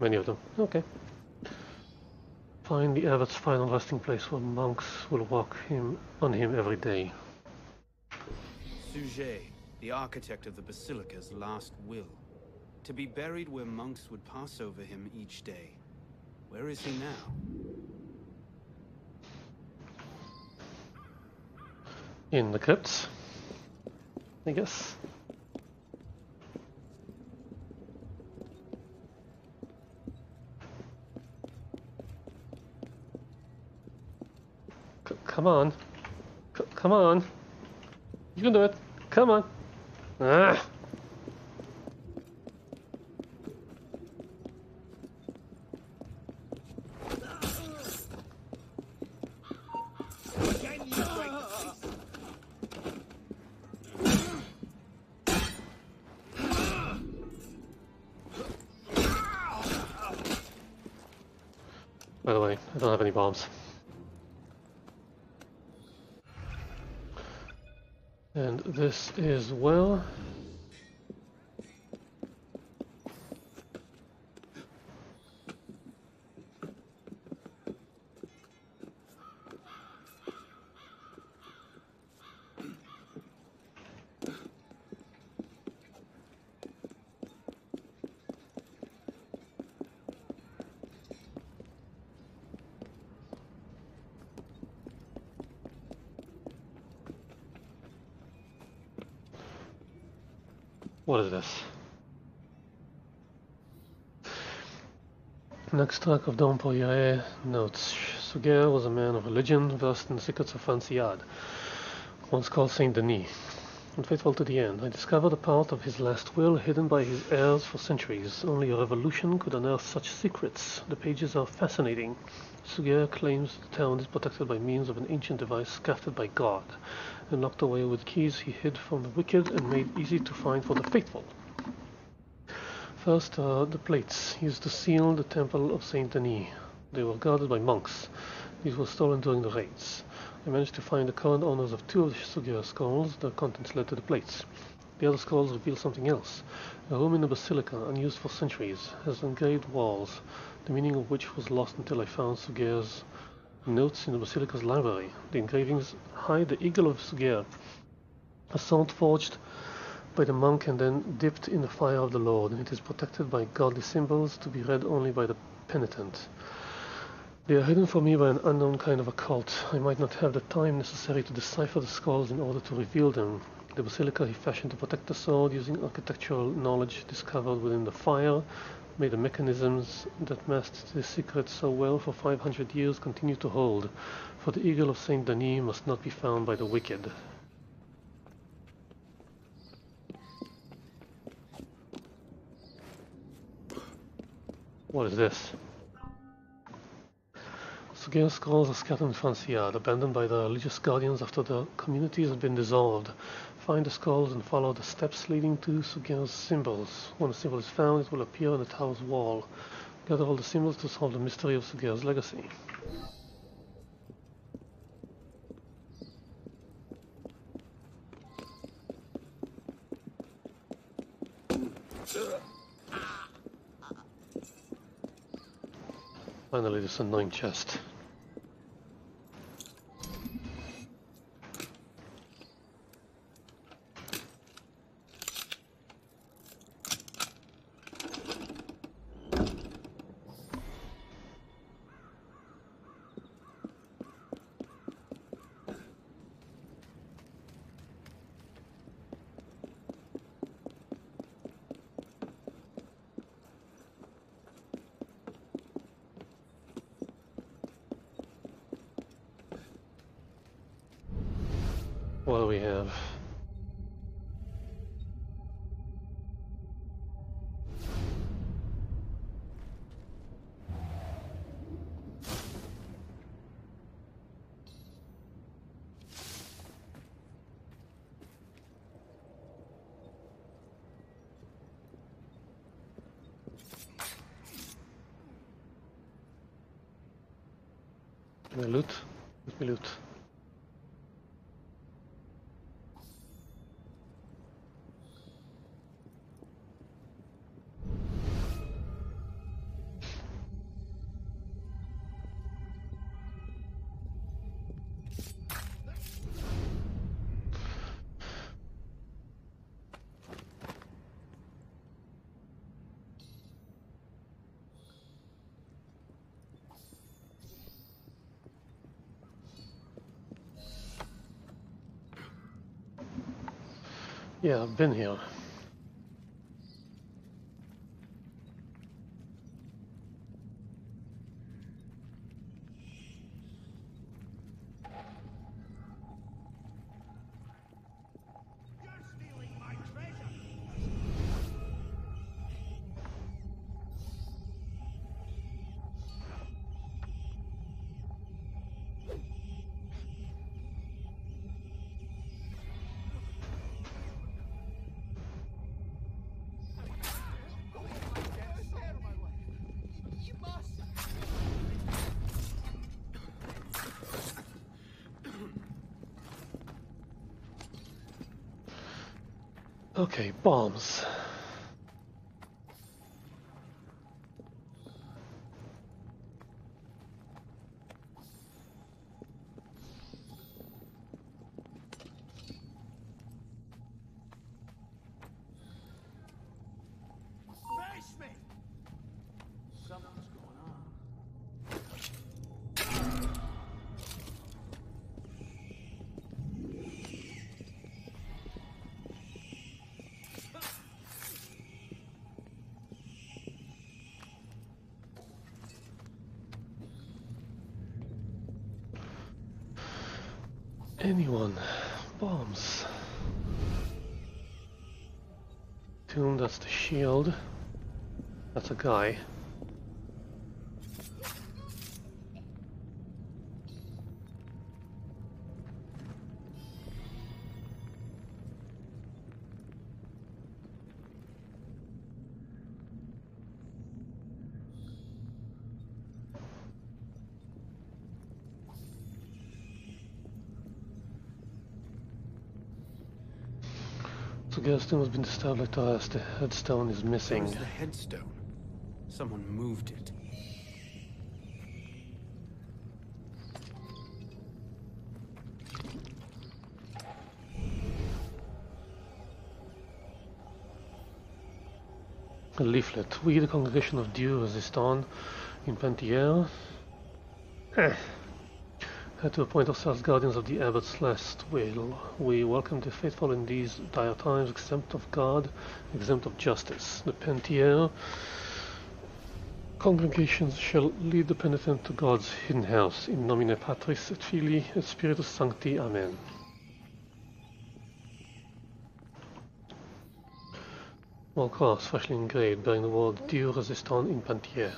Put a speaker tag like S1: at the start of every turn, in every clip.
S1: Ooh, many of them. Okay. Find the abbot's final resting place where monks will walk him on him every day.
S2: Suger, the architect of the basilica's last will. To be buried where monks would pass over him each day. Where is he now?
S1: In the crypts, I guess. C come on. C come on. You can do it. Come on. Ah. Is. What is this? An extract of Dom Poirier notes Suger was a man of religion, versed in the secrets of Franciade, once called Saint Denis, and faithful to the end. I discovered a part of his last will hidden by his heirs for centuries. Only a revolution could unearth such secrets. The pages are fascinating. Suger claims the town is protected by means of an ancient device crafted by God and locked away with keys he hid from the wicked and made easy to find for the faithful. First, uh, the plates used to seal the temple of Saint Denis. They were guarded by monks. These were stolen during the raids. I managed to find the current owners of two of the Suger scrolls. Their contents led to the plates. The other scrolls reveal something else. A room in the basilica, unused for centuries, has engraved walls, the meaning of which was lost until I found Suger's notes in the basilica's library. The engravings hide the eagle of Suger, a sword forged by the monk and then dipped in the fire of the Lord. It is protected by godly symbols to be read only by the penitent. They are hidden from me by an unknown kind of occult. I might not have the time necessary to decipher the scrolls in order to reveal them. The basilica he fashioned to protect the sword using architectural knowledge discovered within the fire May the mechanisms that masked the secret so well for 500 years continue to hold, for the eagle of Saint Denis must not be found by the wicked. What is this? Suger scrolls are scattered in Franciade, abandoned by the religious guardians after the communities have been dissolved. Find the scrolls and follow the steps leading to Suger's symbols. When a symbol is found, it will appear on the tower's wall. Gather all the symbols to solve the mystery of Suger's legacy. Finally, this annoying chest. I've been here. Okay, bombs. Anyone. Bombs. Tomb, that's the shield. That's a guy. Suggestion has been disturbed like. The headstone is missing.
S2: Where's the headstone? Someone moved it.
S1: A leaflet. We, the congregation of Dieu Resistant in Penthier, eh, Uh, to appoint ourselves guardians of the abbot's last will. We welcome the faithful in these dire times, exempt of God, exempt of justice. The Penthier congregations shall lead the penitent to God's hidden house. In nomine Patris et Filii et Spiritus Sancti. Amen. Small cross, freshly engraved, bearing the word Dieu Resistant in Penthier.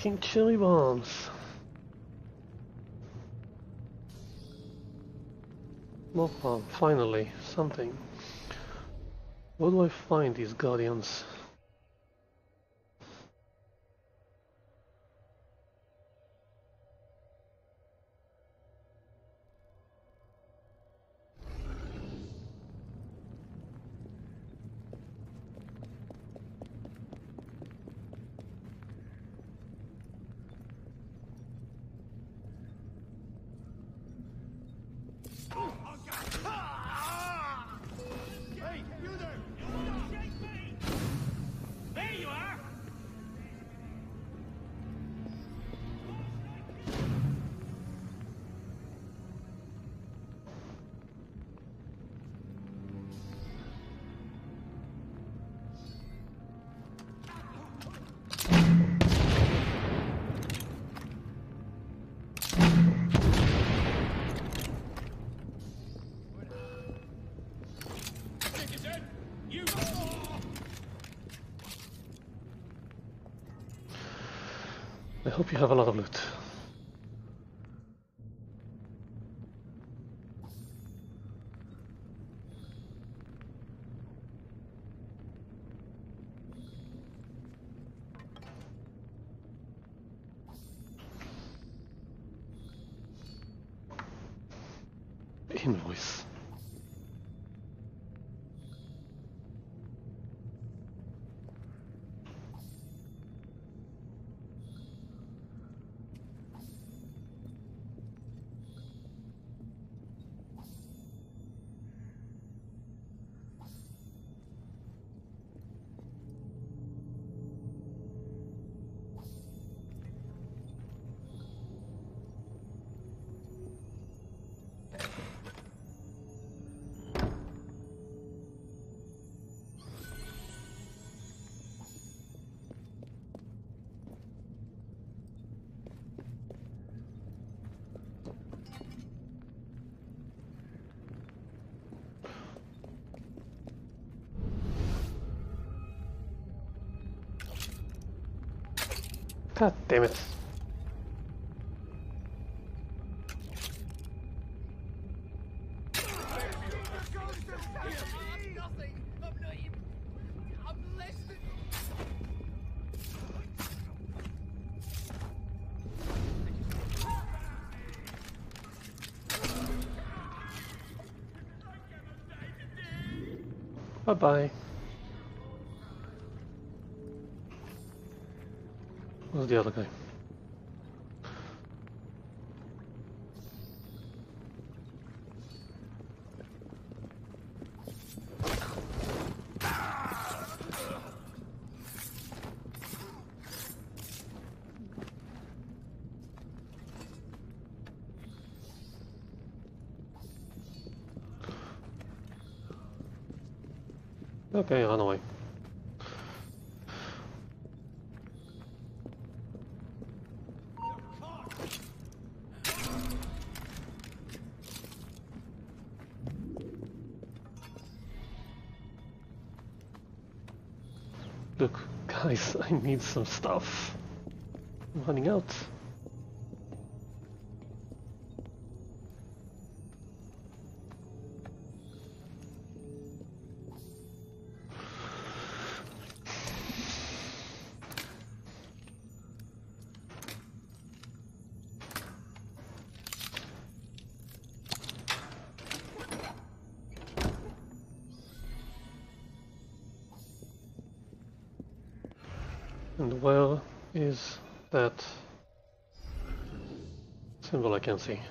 S1: Fucking cherry bombs. Bomb, finally, something. Where do I find these guardians? God damn it.
S3: Nothing.
S1: The other guy? Okay, run away. Look, guys, I need some stuff. I'm running out. Symbol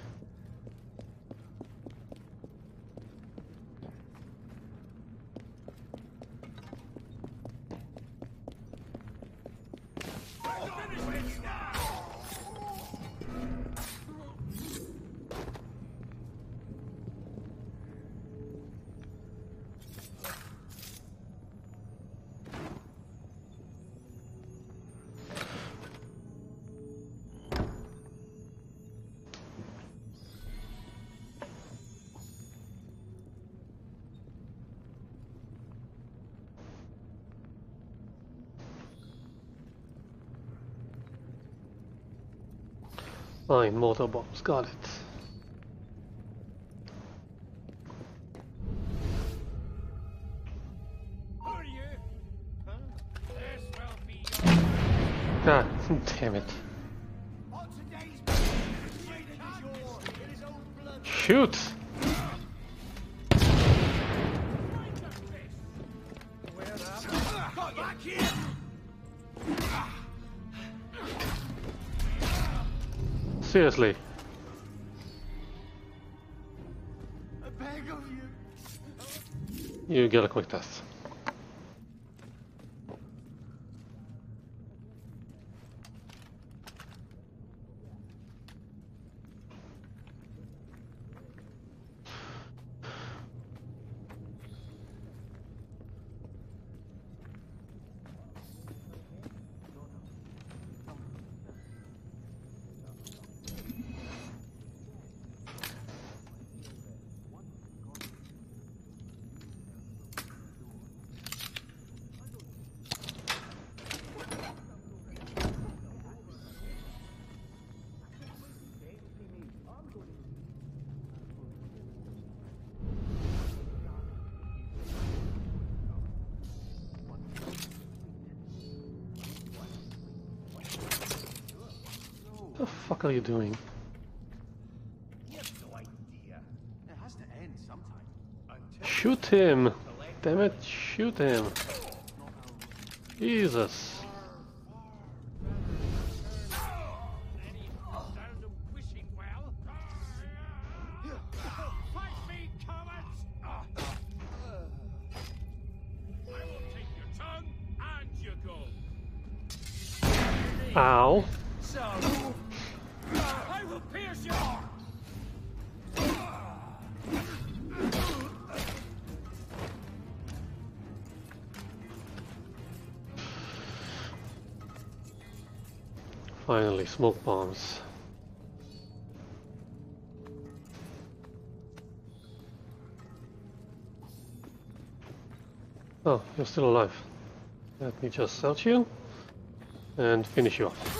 S1: Fine, mortar bombs, got it. Ah, damn it.
S3: Huh?
S1: Seriously.
S3: I beg of you.
S1: You get a quick test. Fuck are you doing?
S3: You no idea. It has to end sometime.
S1: Shoot him! Damn it, shoot him! Jesus!
S3: any
S1: Finally, smoke bombs. Oh, you're still alive. Let me just search you and finish you off.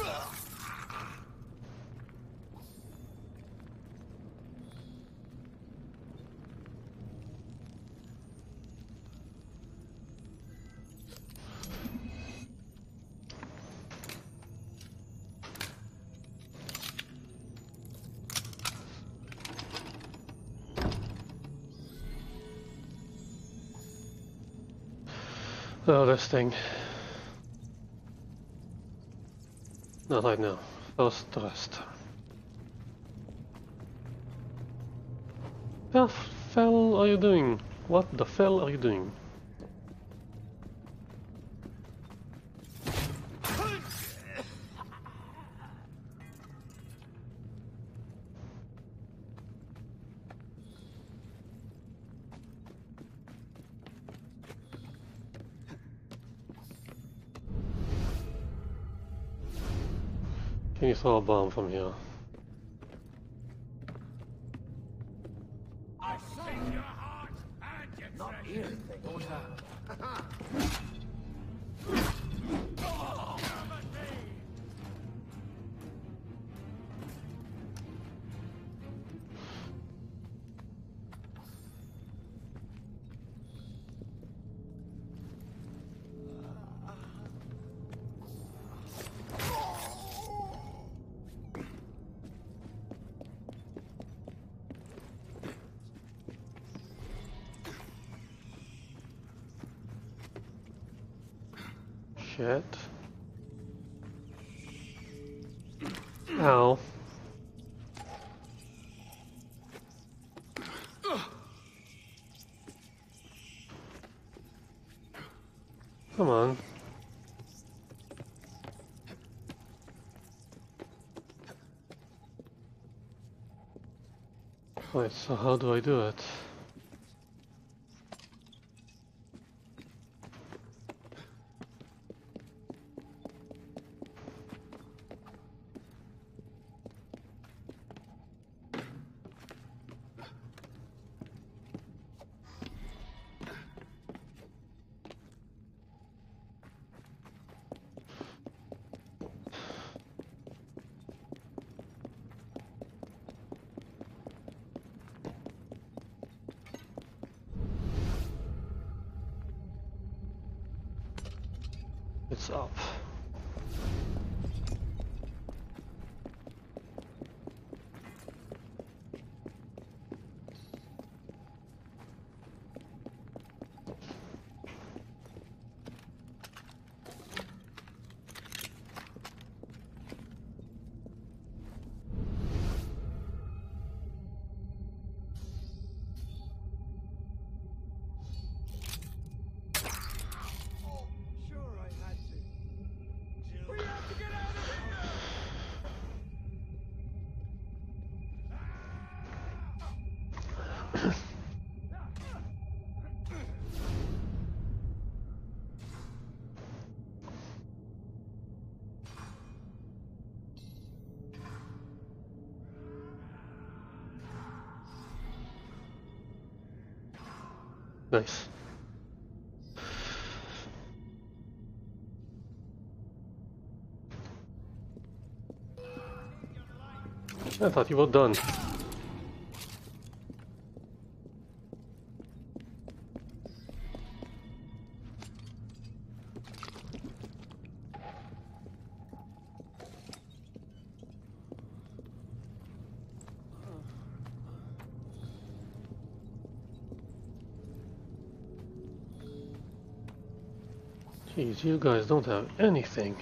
S1: Thing. Not right now. First the rest. The fell are you doing? What the fell are you doing? Throw a bomb from here? Wait, so how do I do it? Nice. I thought you were done.
S3: you guys don't have anything.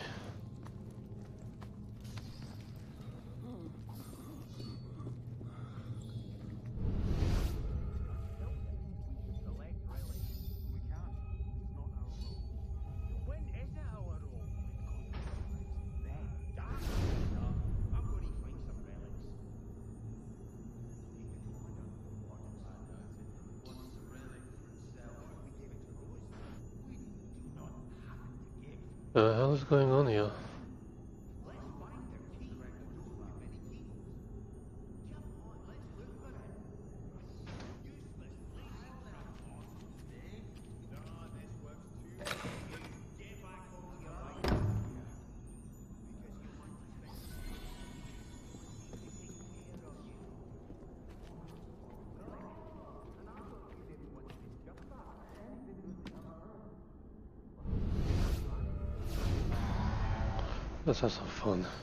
S4: phone.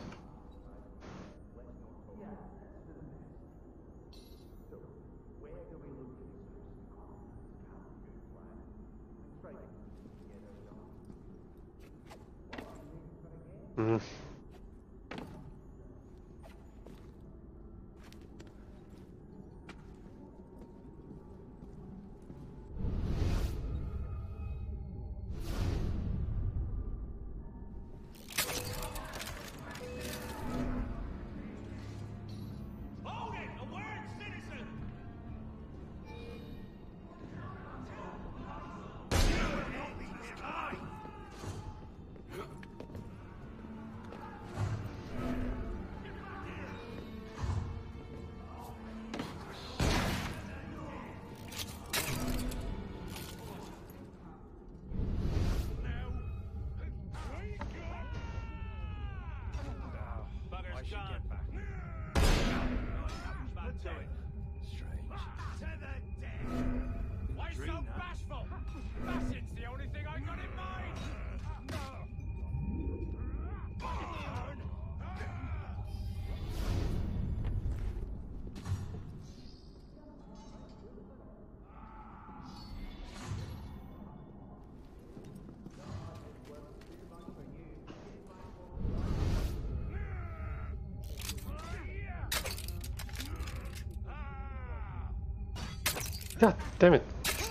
S3: God damn it.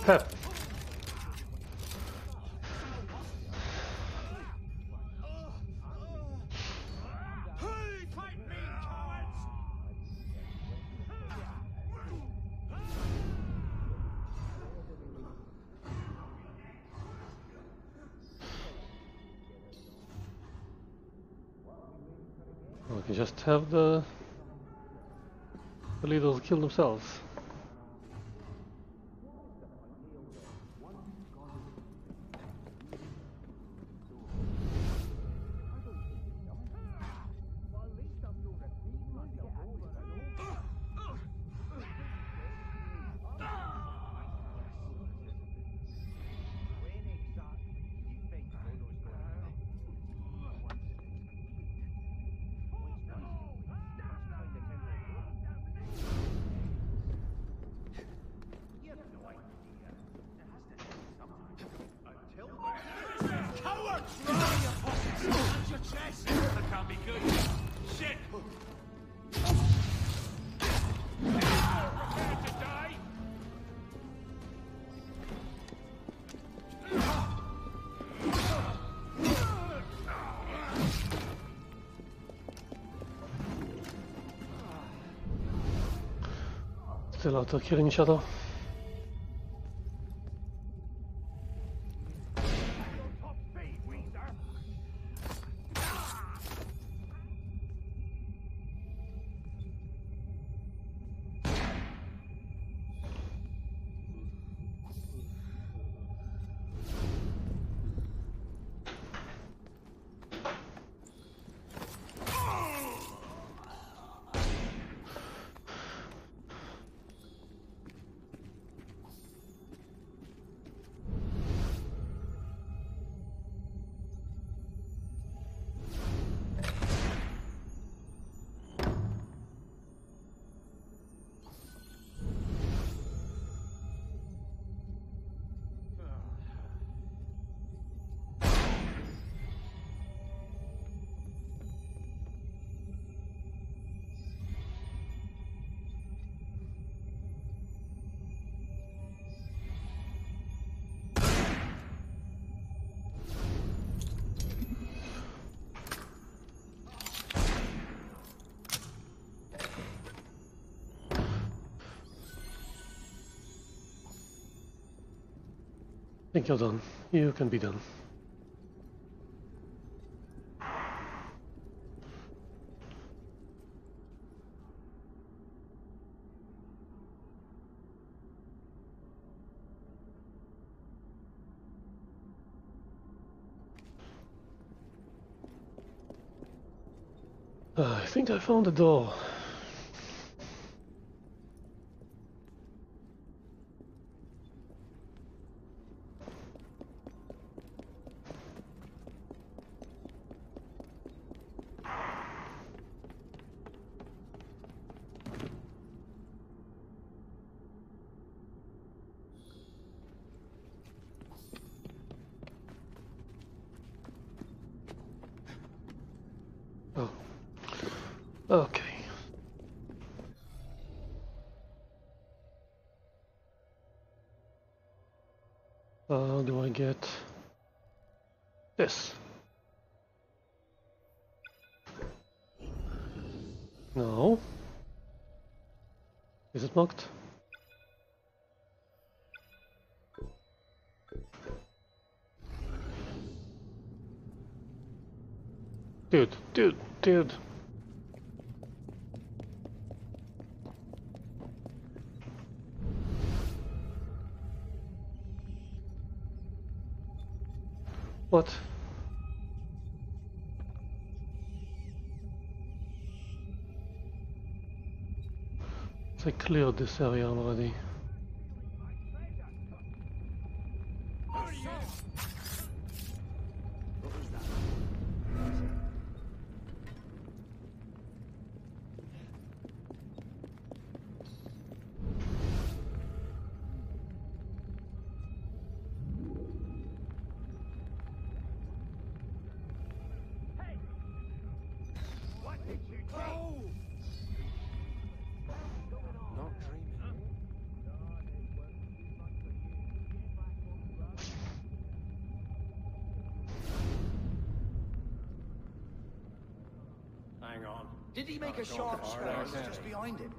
S3: Help. Just have the, the leaders kill themselves. Lato, kjer
S4: mi šel dol.
S1: Think you're done. You can be done. I think I found the door. Oh. Okay. How do I get this? No. Is I cleared this
S4: A sharp
S3: okay.
S4: just behind it?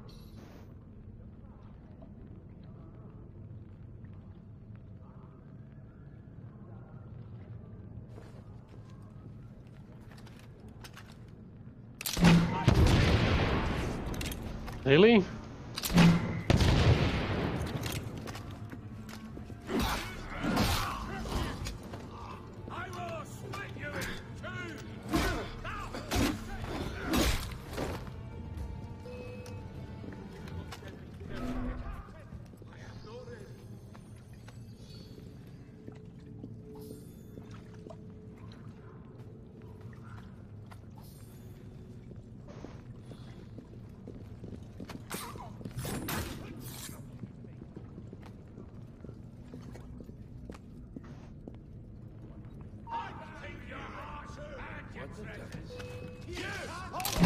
S3: What the devil?
S4: Where?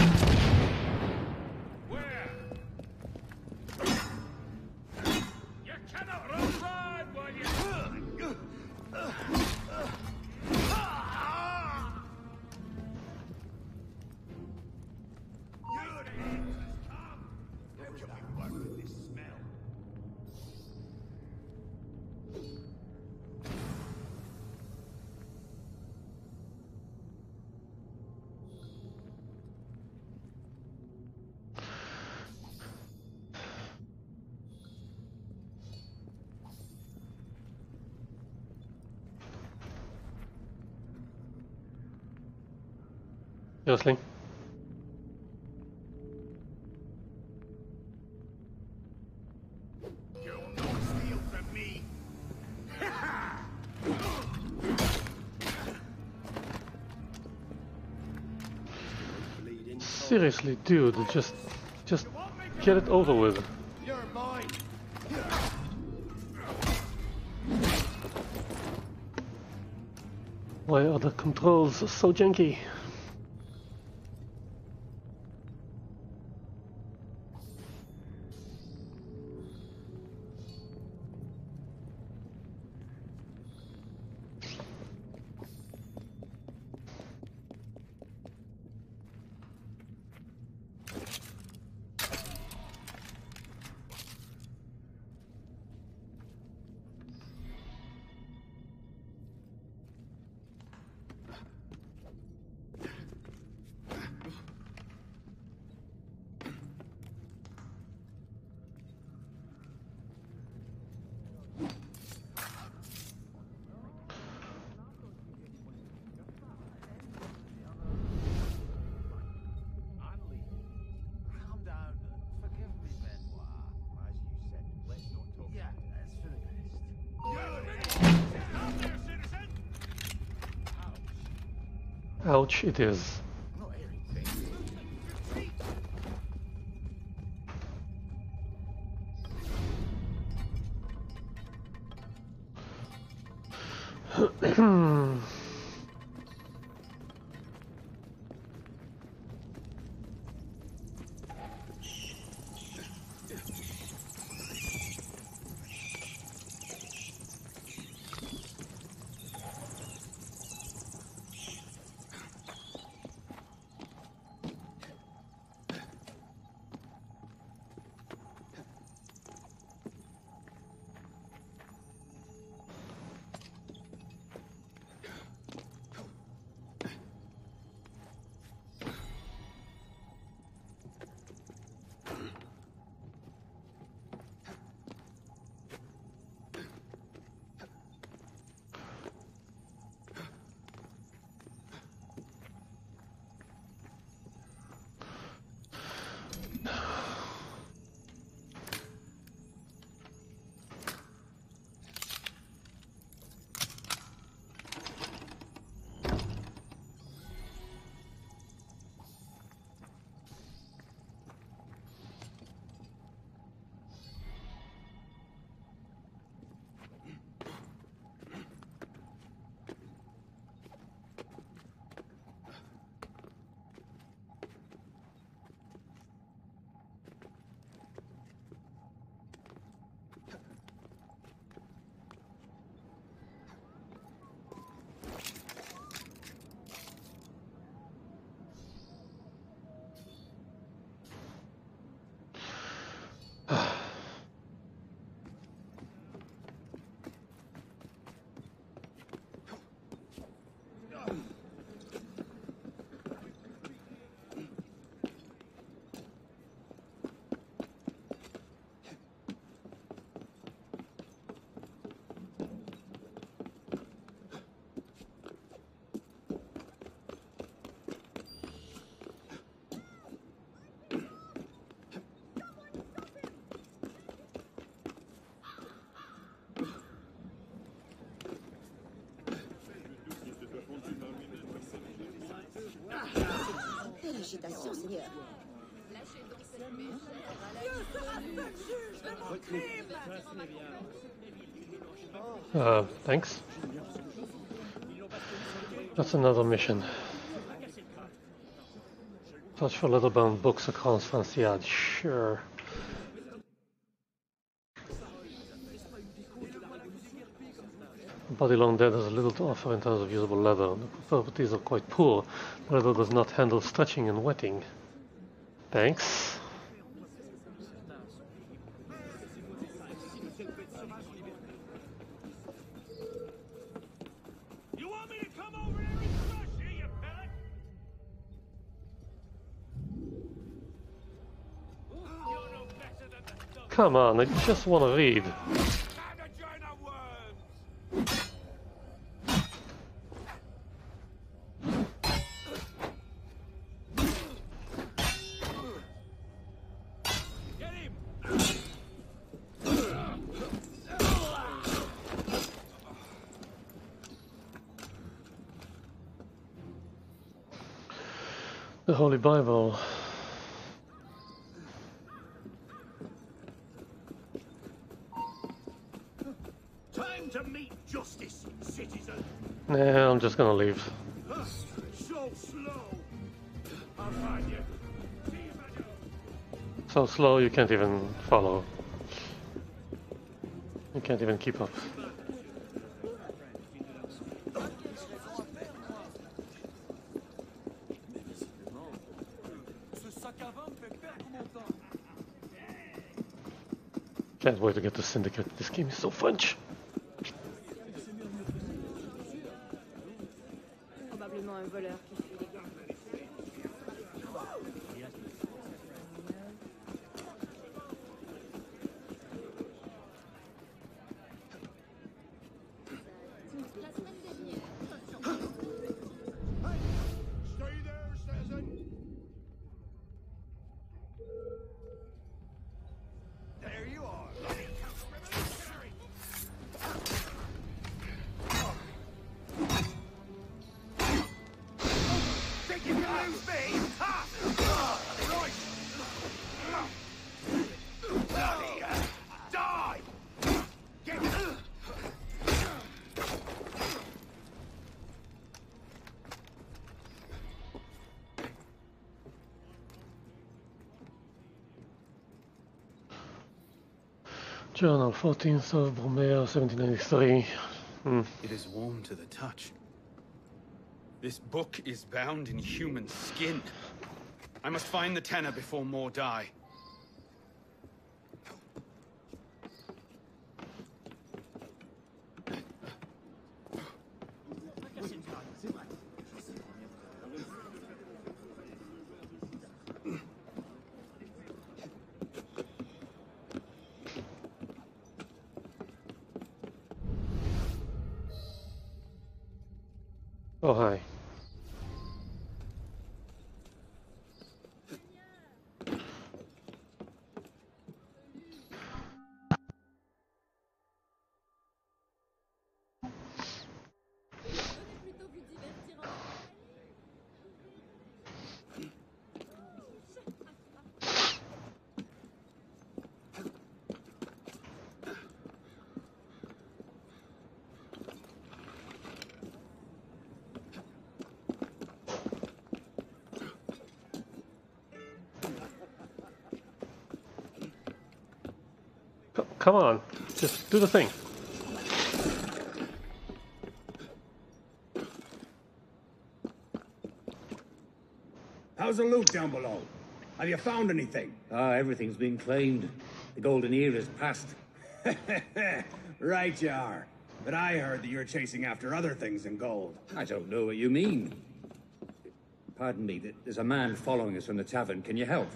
S1: Seriously? Dude, just just get it over with. Why are the controls so janky? Ouch, it is.
S5: Seigneur.
S1: Uh, thanks. That's another mission. Search for little bound books across Franciade. Sure. Body Long Dead has a little to offer in terms of usable leather. The properties are quite poor. The leather does not handle stretching and wetting. Thanks.
S3: You want me to come over here and crush you, you pellet? You're no better than the dog.
S1: Come on, I just want to read.
S3: So slow you
S1: can't even follow. You can't even keep up. Can't wait to get to Syndicate. This game is so French.
S5: Probablement un voleur
S1: Journal, 14th of Brumaire, 1793. Hmm.
S2: It is warm to the touch. This book is bound in human skin. I must find the Tanner before more die.
S1: Come on, just do the thing.
S6: How's the loot down below? Have you found anything?
S7: Ah, everything's been claimed. The golden era is past.
S6: right you are. But I heard that you're chasing after other things than gold.
S7: I don't know what you mean. Pardon me, there's a man following us from the tavern. Can you help?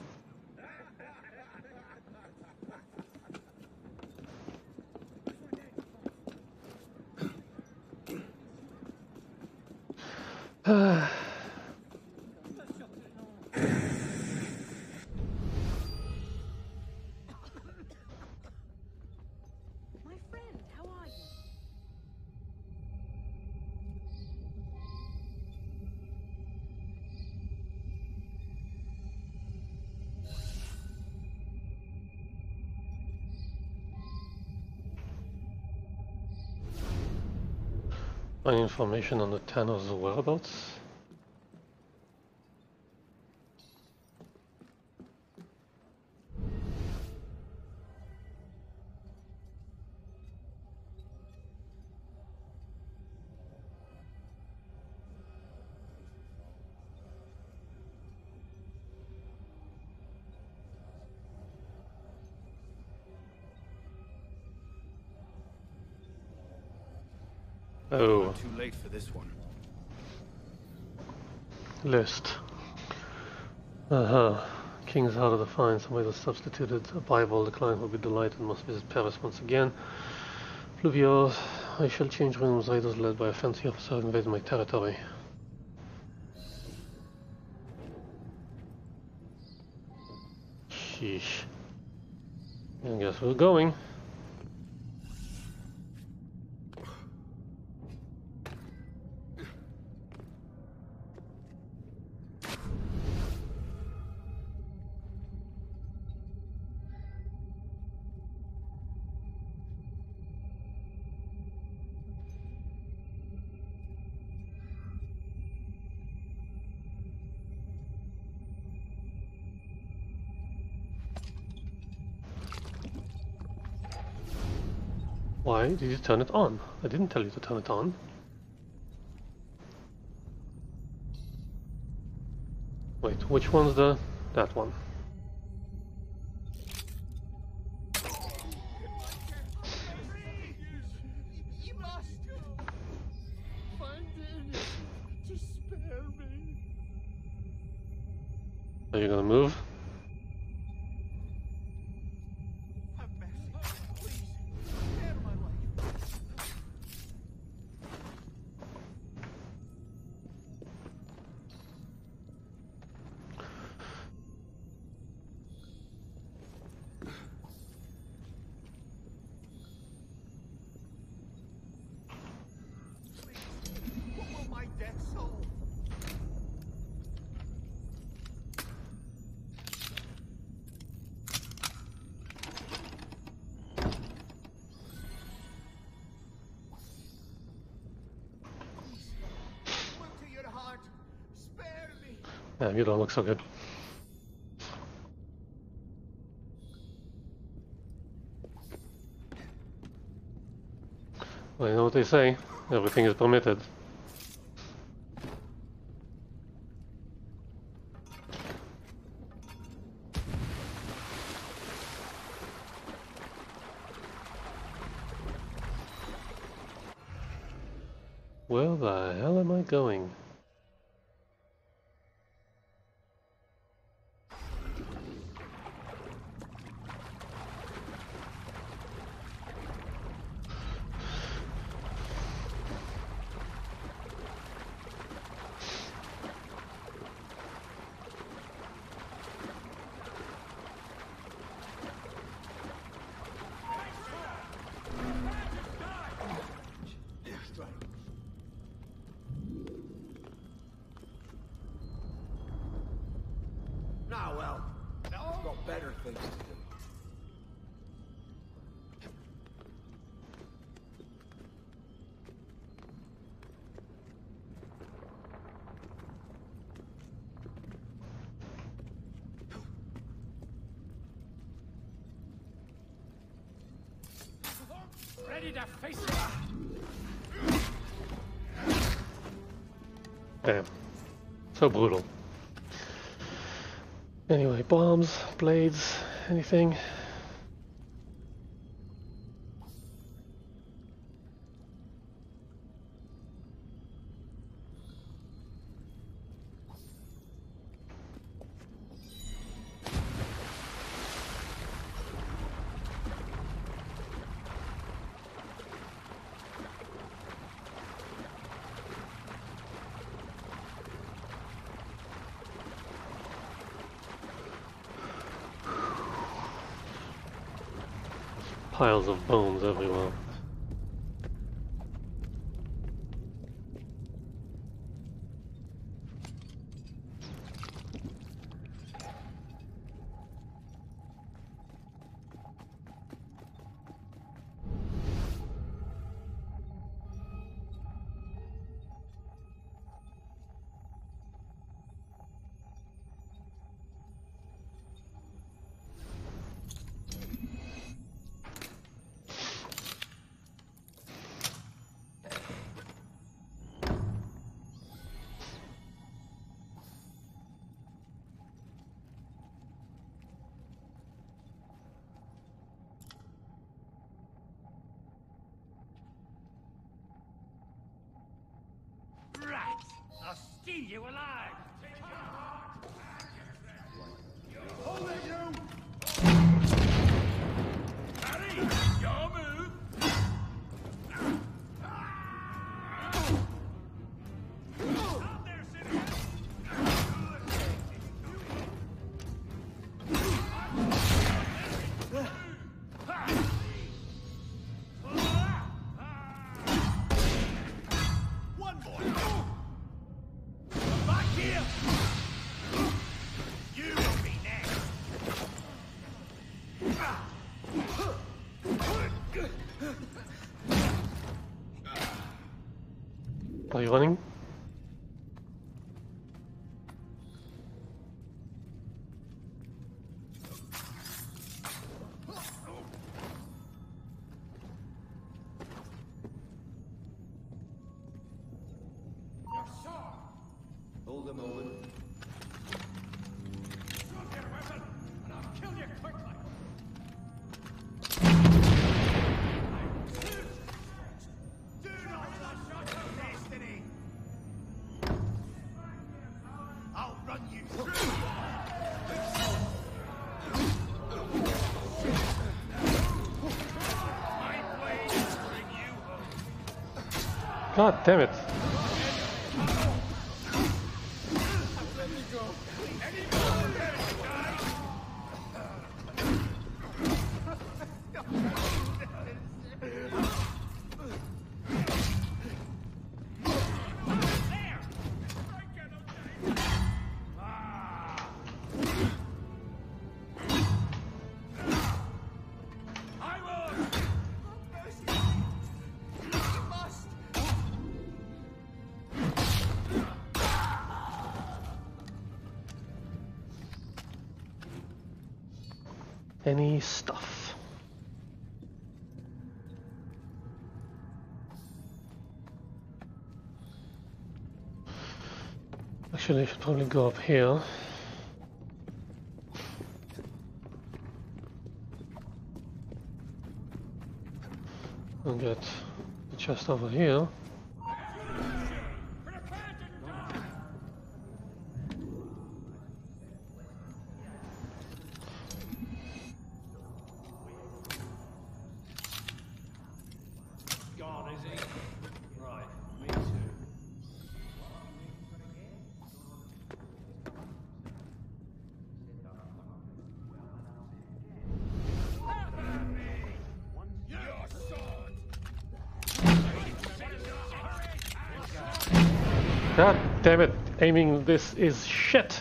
S1: Find information on the Tanner's whereabouts. Oh,
S2: Too late for this one.
S1: list. Uh-huh. King's harder to find. Somebody that substituted a Bible. The client will be delighted. Must visit Paris once again. Fluvial. I shall change rooms. Raiders led by a fancy officer invaded my territory. Sheesh. I guess we're going. Did you turn it on? I didn't tell you to turn it on. Wait, which one's the... that one?
S3: You
S1: don't look so good. Well, you know what they say, everything is permitted.
S8: Nah, well, no. I've got better things to do.
S1: Damn. Eh, so brutal. Anyway, bombs, blades, anything. piles of bones everywhere. running God damn it. Actually, I should probably go up here. And get the chest over here. This is shit.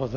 S1: What's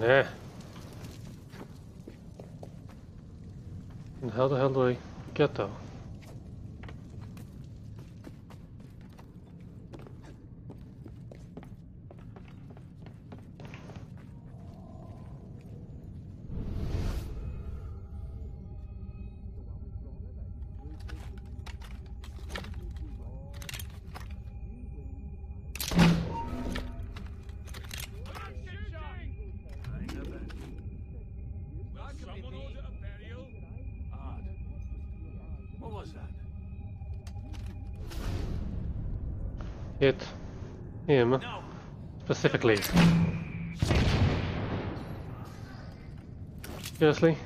S1: Nah. And how the hell do I get there? Specifically. Seriously?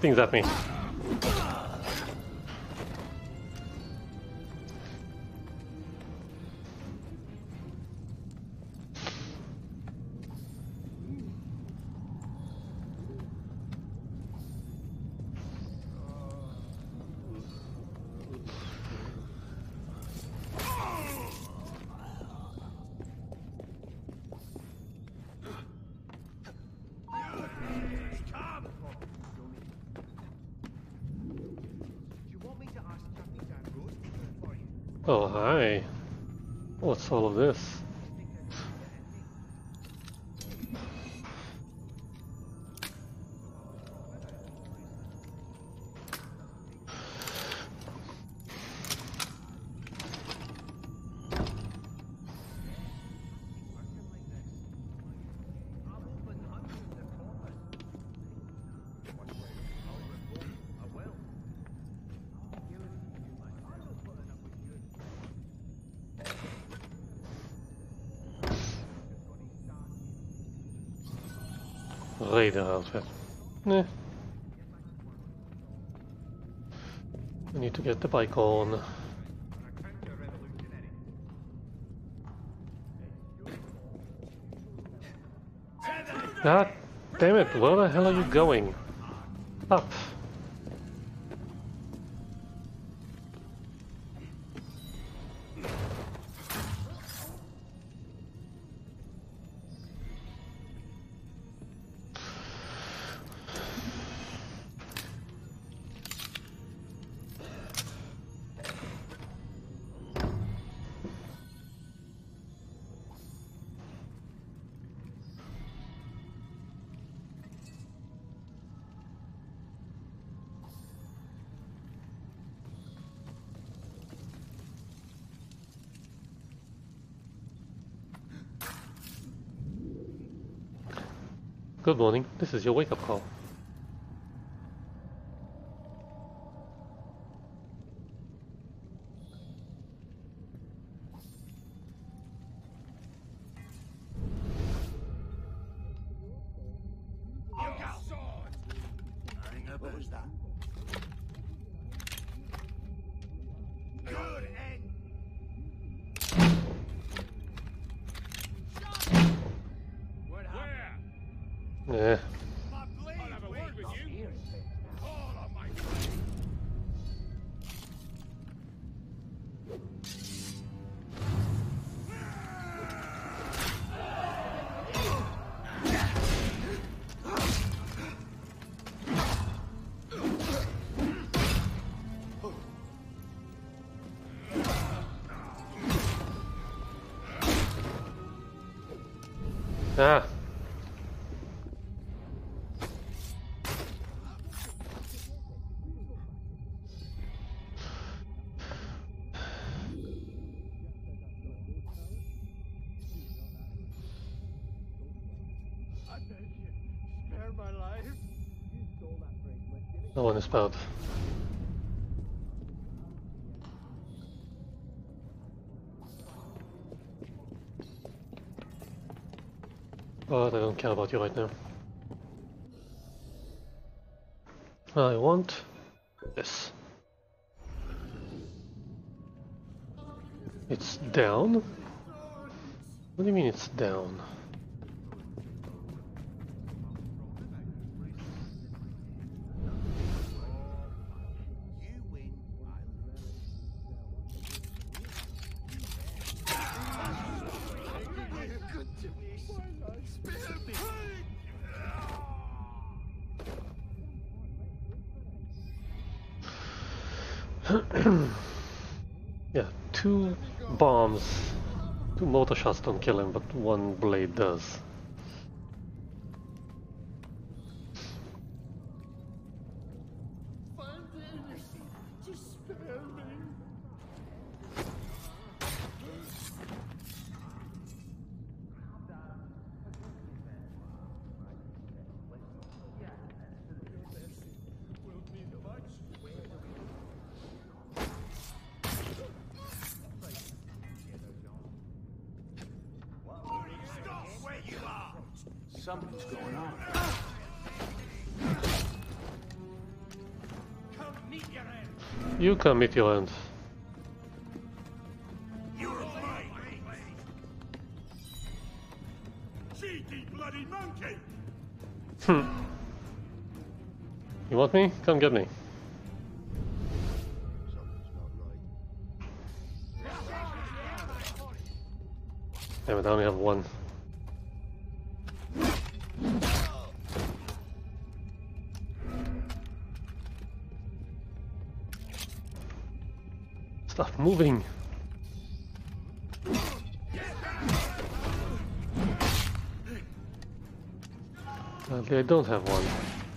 S1: Things at me. Raider outfit. Nah. I need to get the bike on. God damn it, where the hell are you going? Up. Good morning, this is your wake-up call. No one is spared. But I don't care about you right now. I want this. It's down? What do you mean it's down? Two mortar shots don't kill him, but one blade does.
S3: Come. Cheeky bloody monkey!
S1: Hmm. You want me? Come get me. Damn it, I only have one. Moving. Sadly, I don't have one.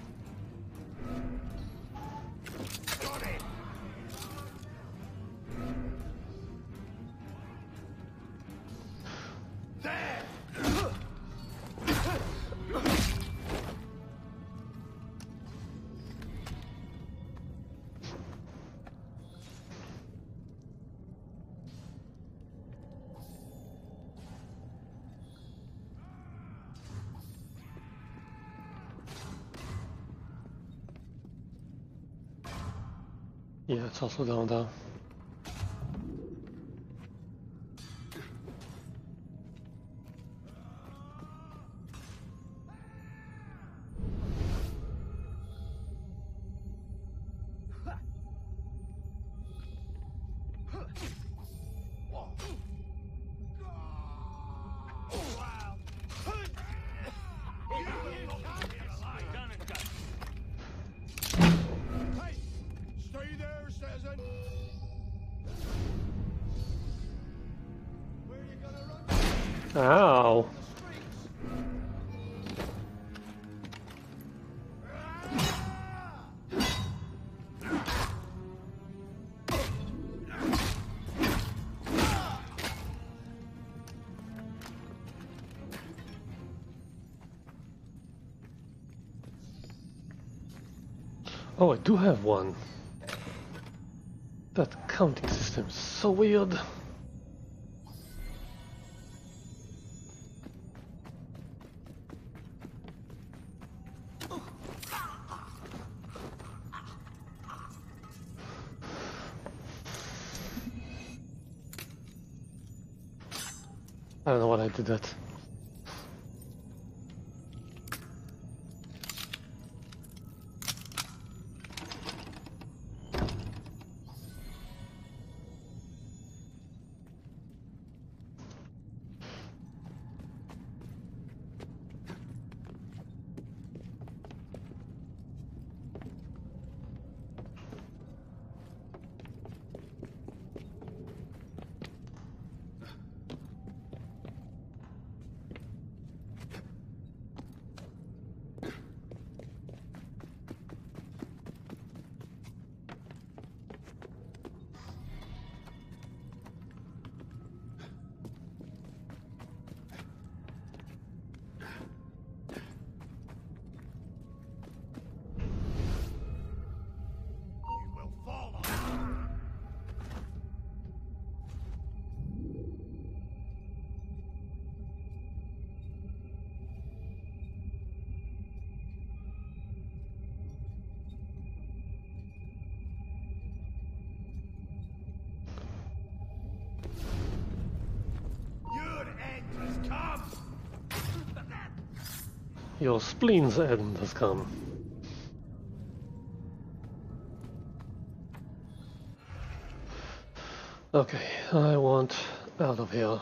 S1: Yeah, it's also down do have one. That counting system is so weird. I don't know what I did that.
S3: Your
S1: spleen's end has come. Okay, I want out of here.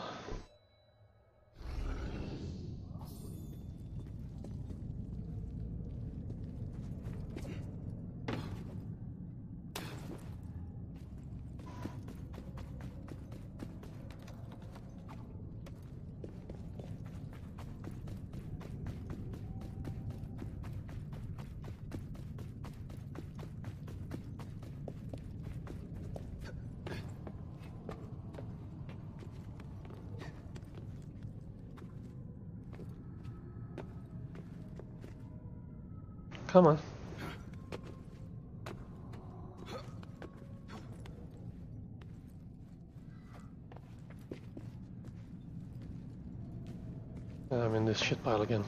S1: Pile again.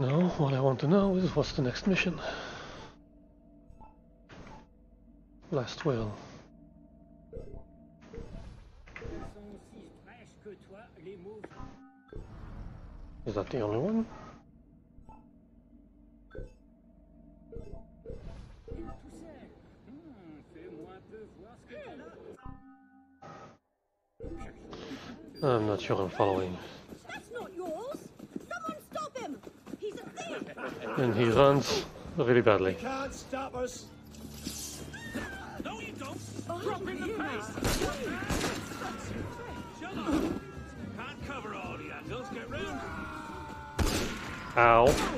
S1: No, what I want to know is what's the next mission. Last will. I'm not sure I'm following.
S5: That's not yours! Someone stop him! He's a thief!
S1: And he runs really badly.
S3: Can't stop us!
S4: No, you don't. Drop in the face. Shut up. Can't cover all the angles. Get round.
S1: Ow.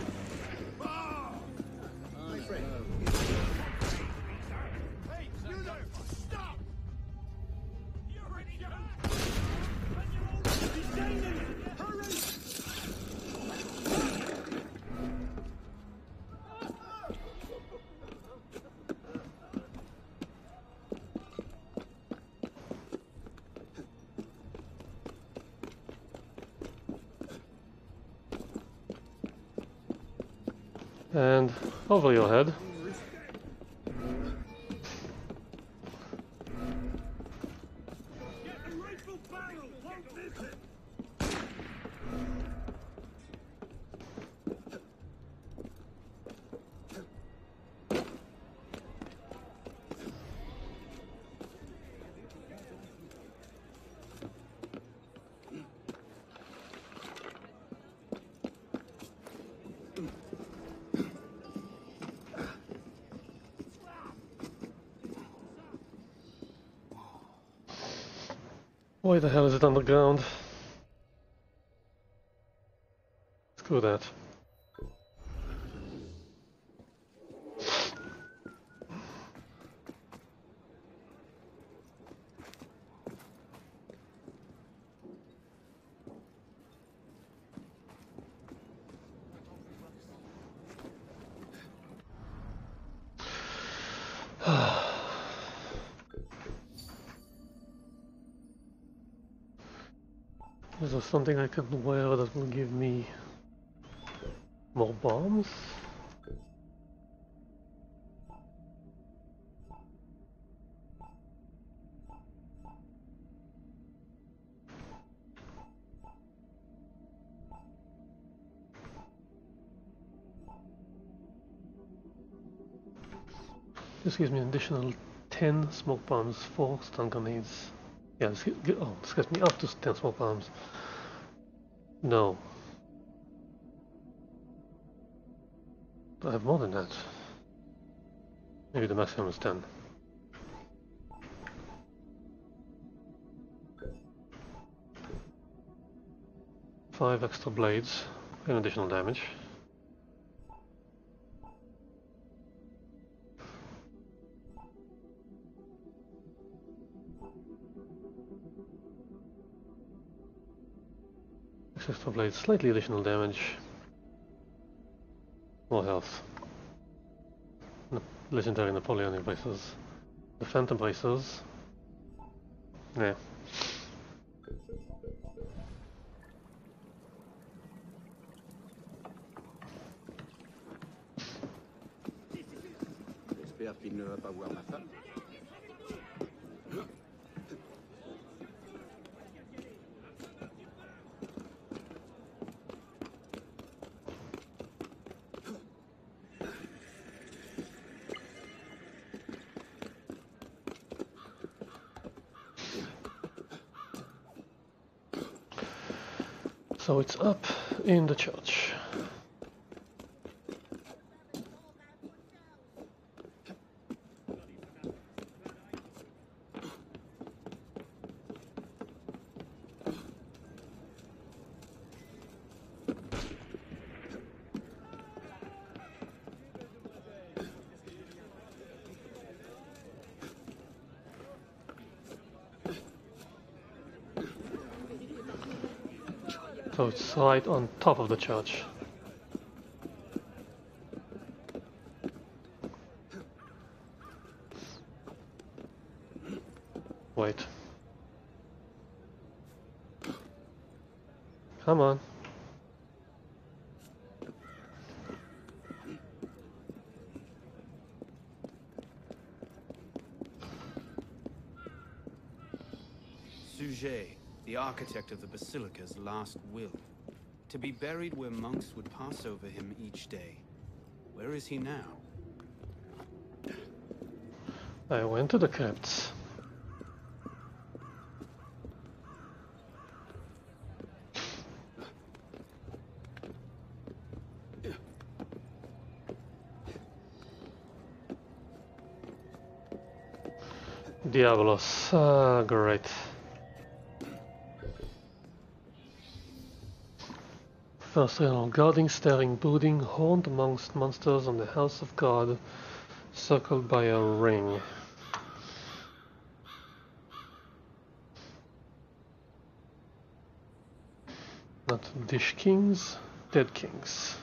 S1: Why the hell is it underground? Screw that. Something I can wear that will give me more bombs? This gives me an additional 10 smoke bombs, 4 stun grenades. Yeah, this, oh, this me up to 10 smoke bombs. No. I have more than that. Maybe the maximum is 10. Five extra blades and additional damage. Extra slightly additional damage. More health. Na- Legendary Napoleonic bracers. The Phantom bracers. Yeah.
S9: Qu'il ne va pas voir ma femme.
S1: It's up in the church. Right on top of the church. Wait. Come on.
S2: Suger, the architect of the Basilica's last will. To be buried where monks would pass over him each day. Where is he now?
S1: I went to the crypts. Diabolos. Ah, great. Realm, guarding, staring, brooding, horned amongst monsters on the house of God, circled by a ring. Not dish kings, dead kings.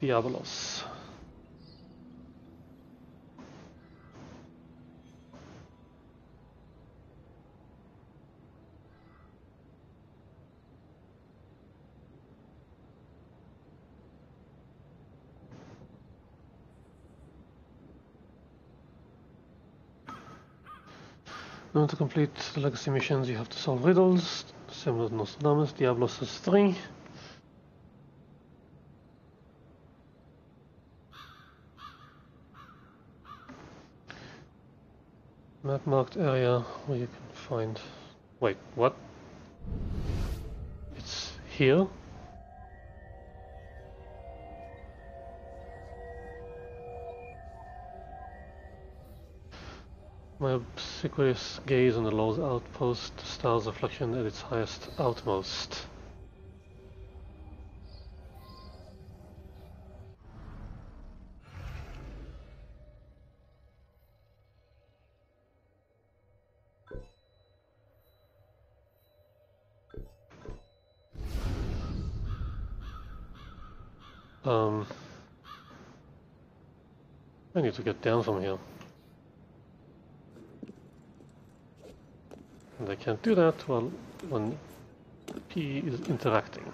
S1: Diabolos. In order to complete the legacy missions, you have to solve riddles, similar to Nostradamus. Diablos has three. Map marked area where you can find. Wait, what? It's here? My obsequious gaze on the low's outpost, the star's reflection at its highest outmost. Um, I need to get down from here. And I can't do that while when P is interacting.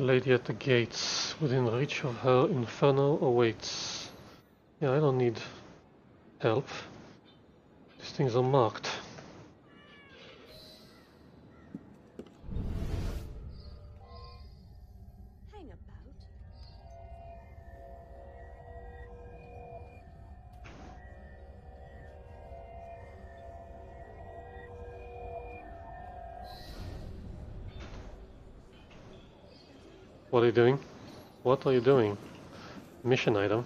S1: The lady at the gates, within reach of her inferno awaits. Yeah, I don't need help. These things are marked. You doing? What are you doing? Mission item.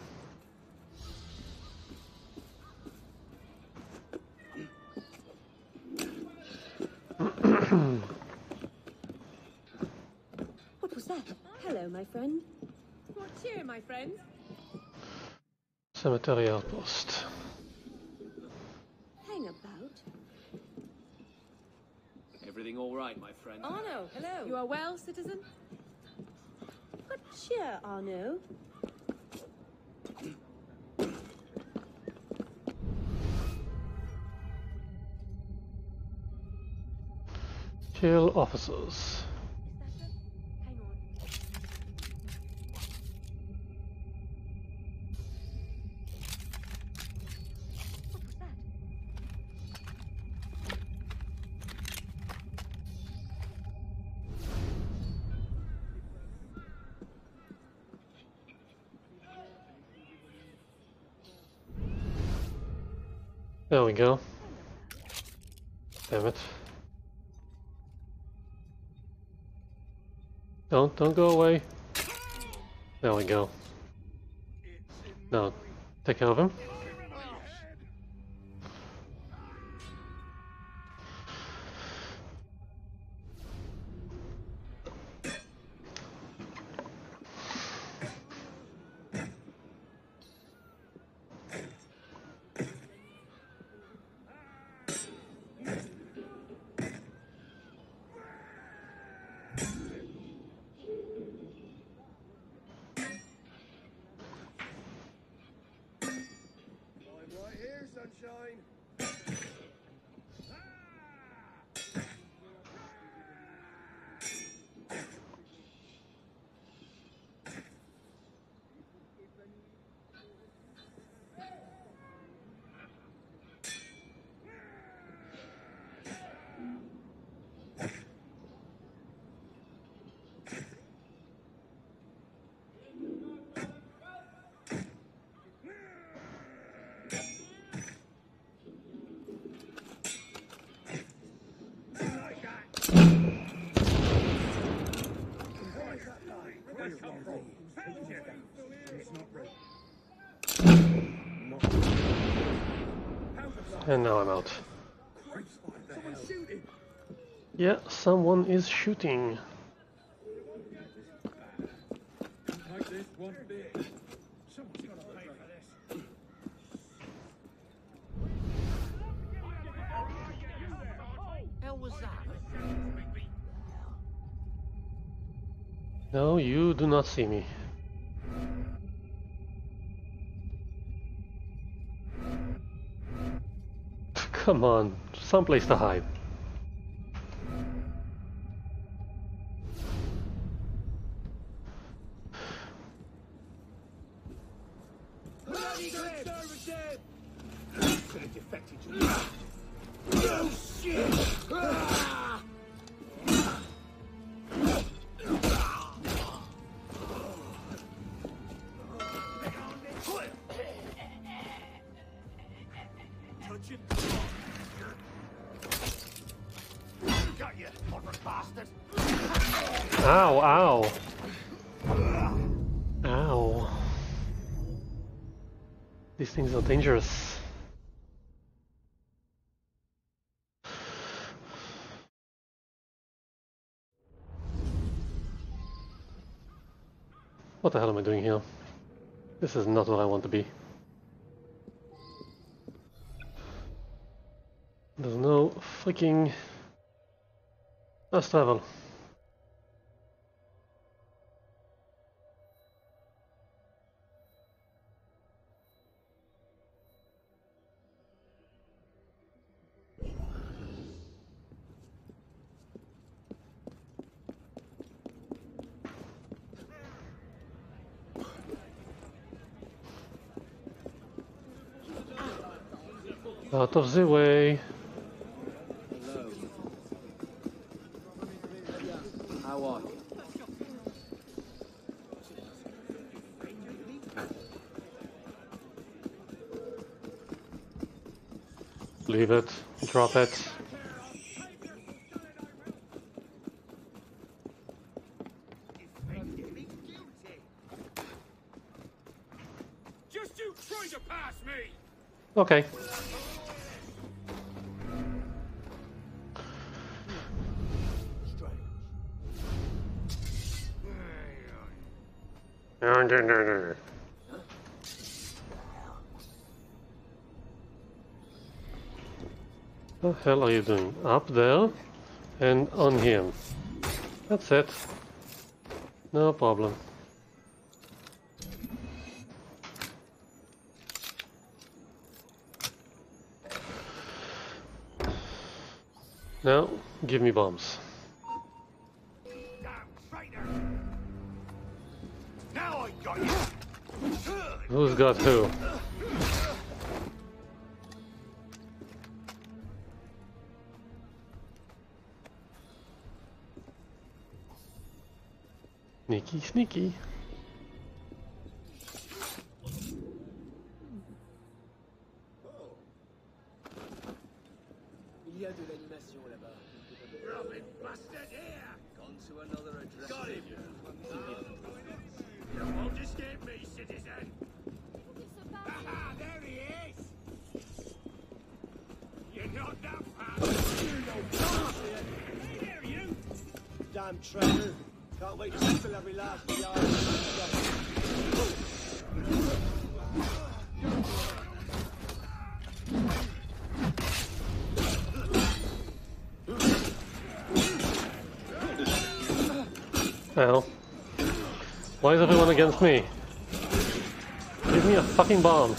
S1: Don't, go away. There we go. Now, take care of him. And now I'm out. Yeah, someone is shooting. No, you do not see me. Come on, someplace to hide. Dangerous. What the hell am I doing here? This is not what I want to be. There's no freaking fast travel. Out of the way.
S8: How are you?
S1: Leave it. Drop it.
S4: Just you try to pass me!
S1: Okay. The hell are you doing? Up there and on him. That's it. No problem. Now, give me bombs. Who's got who? Sneaky, sneaky. Against me? Give me a fucking bomb.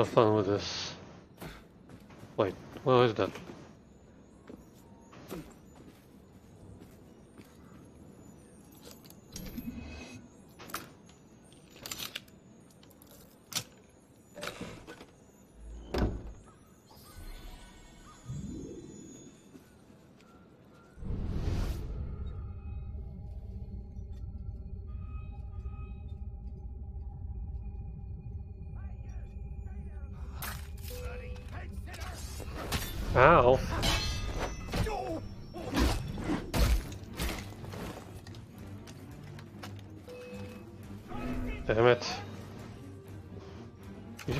S1: Have fun with this. Wait, where is that?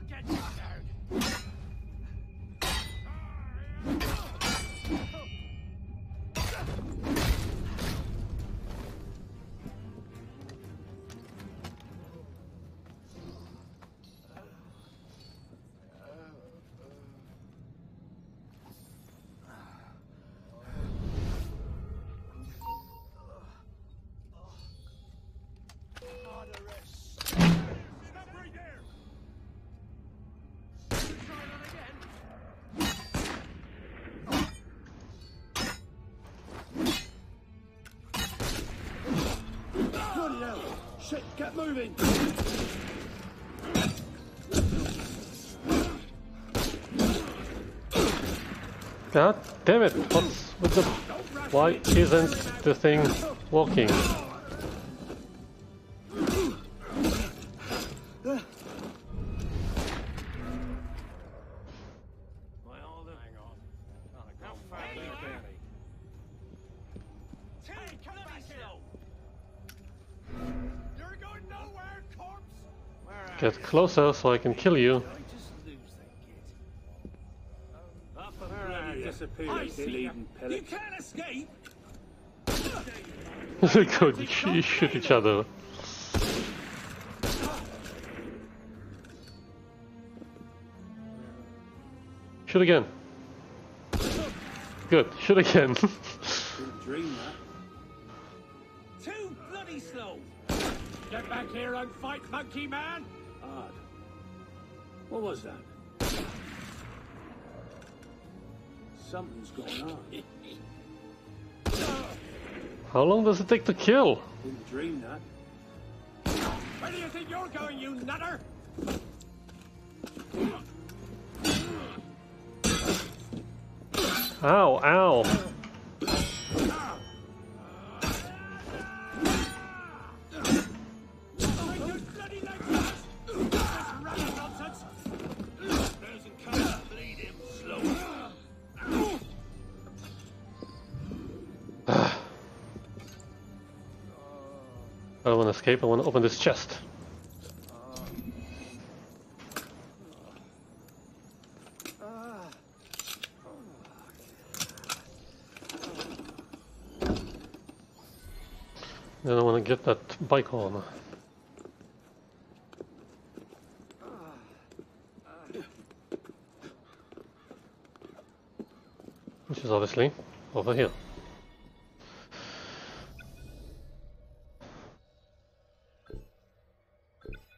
S4: I'll get you down.
S10: Shit, get moving!
S1: God damn it! What's with the... Why isn't the thing walking? Closer so I can kill you.
S4: I just lose that kid? Up and around.
S10: Disappeared,
S4: I
S10: you
S4: see ya.
S10: bleeding
S4: You
S10: pillock.
S4: can't escape!
S1: Good, you shoot each other. Shoot again. Good, shoot again.
S10: Didn't dream that.
S4: Too bloody slow! Get back here and fight, monkey man!
S10: Odd. What was that? Something's going on.
S1: How long does it take to kill?
S10: Didn't dream that.
S4: Where do you think you're going, you nutter?
S1: Ow, ow. Escape, I want to open this chest. Then I want to get that bike on. Which is obviously over here.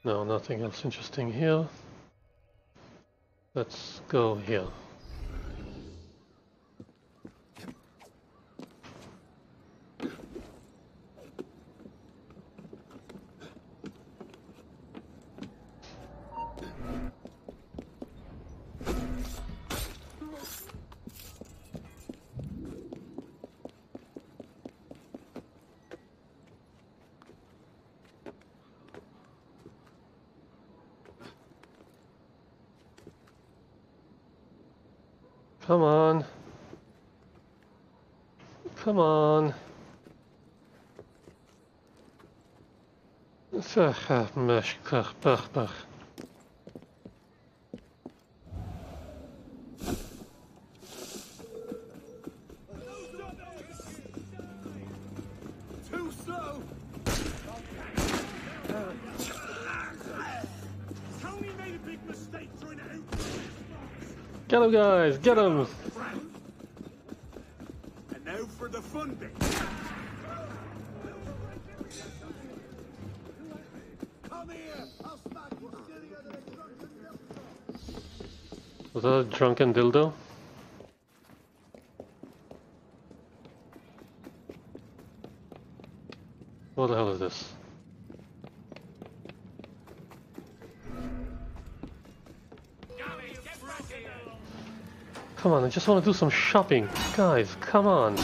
S1: No, nothing else interesting here. Let's go here. Come on. Come on. Guys! Get him!
S10: And now for the fun bit.
S1: Was that a drunken dildo? Just want to do some shopping. Guys, come on.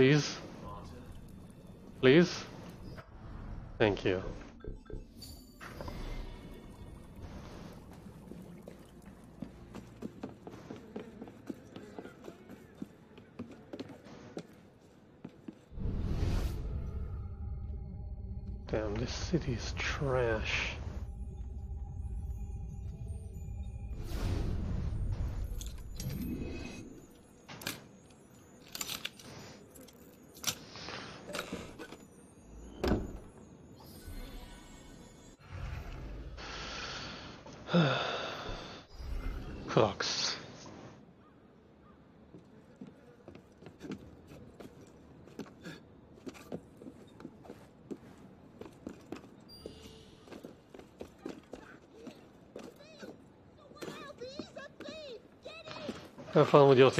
S1: Please? Please? Thank you. Have fun with your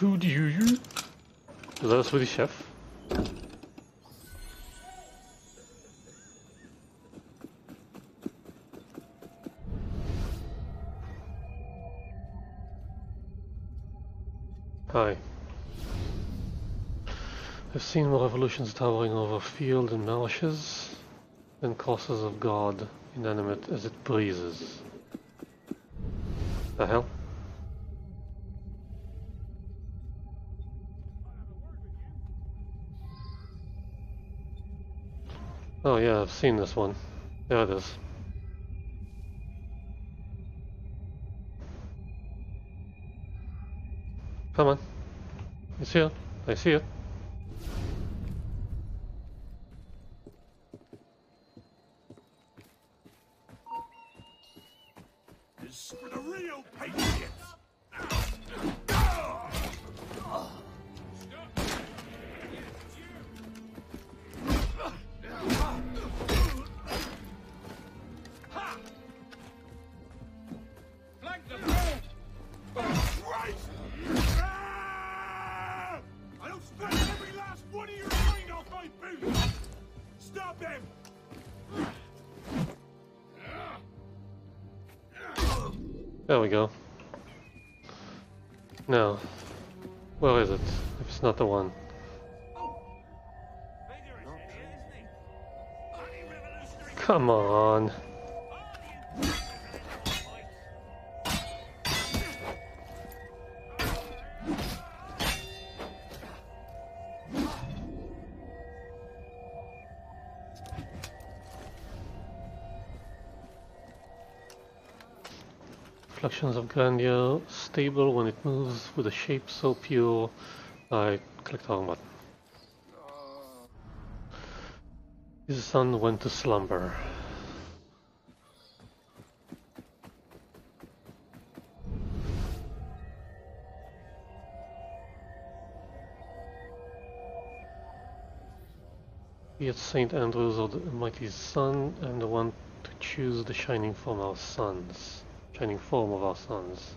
S1: Who do you? That a Swedish chef? Hi. I've seen more revolutions towering over field and marshes than crosses of God, inanimate as it breezes. The hell? Oh yeah, I've seen this one. There it is. Come on. It's here. I see it.
S10: Of
S1: grandeur, stable when it moves with a shape so pure. I clicked the wrong button. His son went to slumber. Be it Saint Andrews or the mighty sun, and the one to choose the shining from our sons. Shining form of our sons.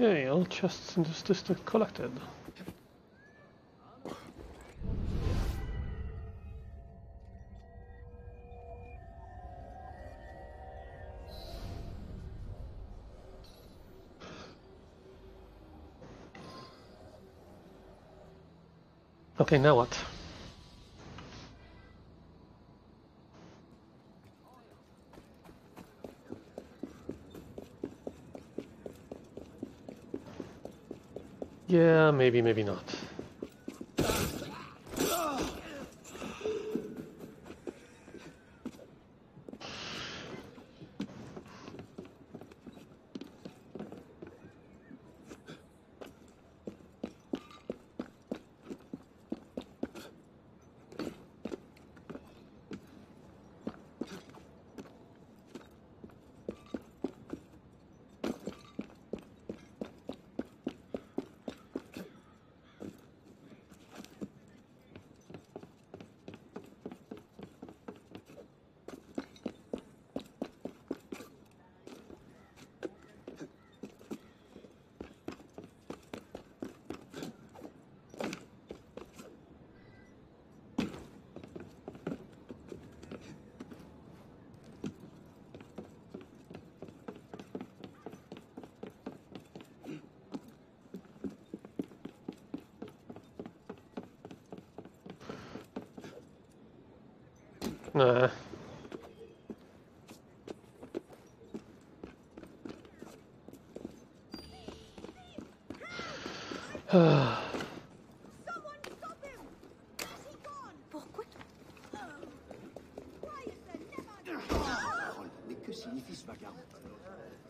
S1: Yay, all chests in this district collected. Okay, now what? Yeah, maybe, maybe not.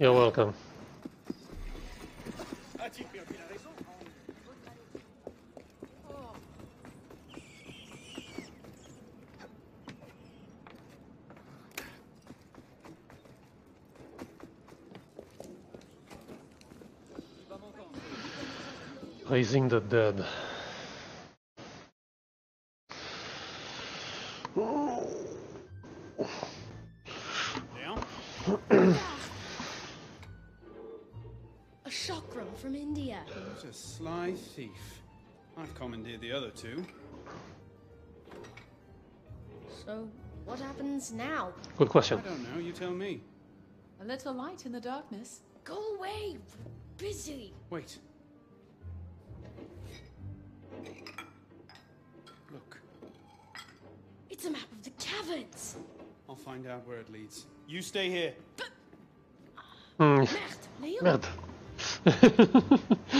S1: You're welcome. Raising the dead.
S2: Thief. I've commandeered the other two.
S11: So, what happens now?
S1: Good question.
S2: I don't know, you tell me.
S12: A little light in the darkness.
S11: Go away! Busy!
S2: Wait. Look,
S11: It's a map of the caverns!
S2: I'll find out where it leads. You stay here.
S1: Hmm.
S11: Léon!
S1: Merde. Merde.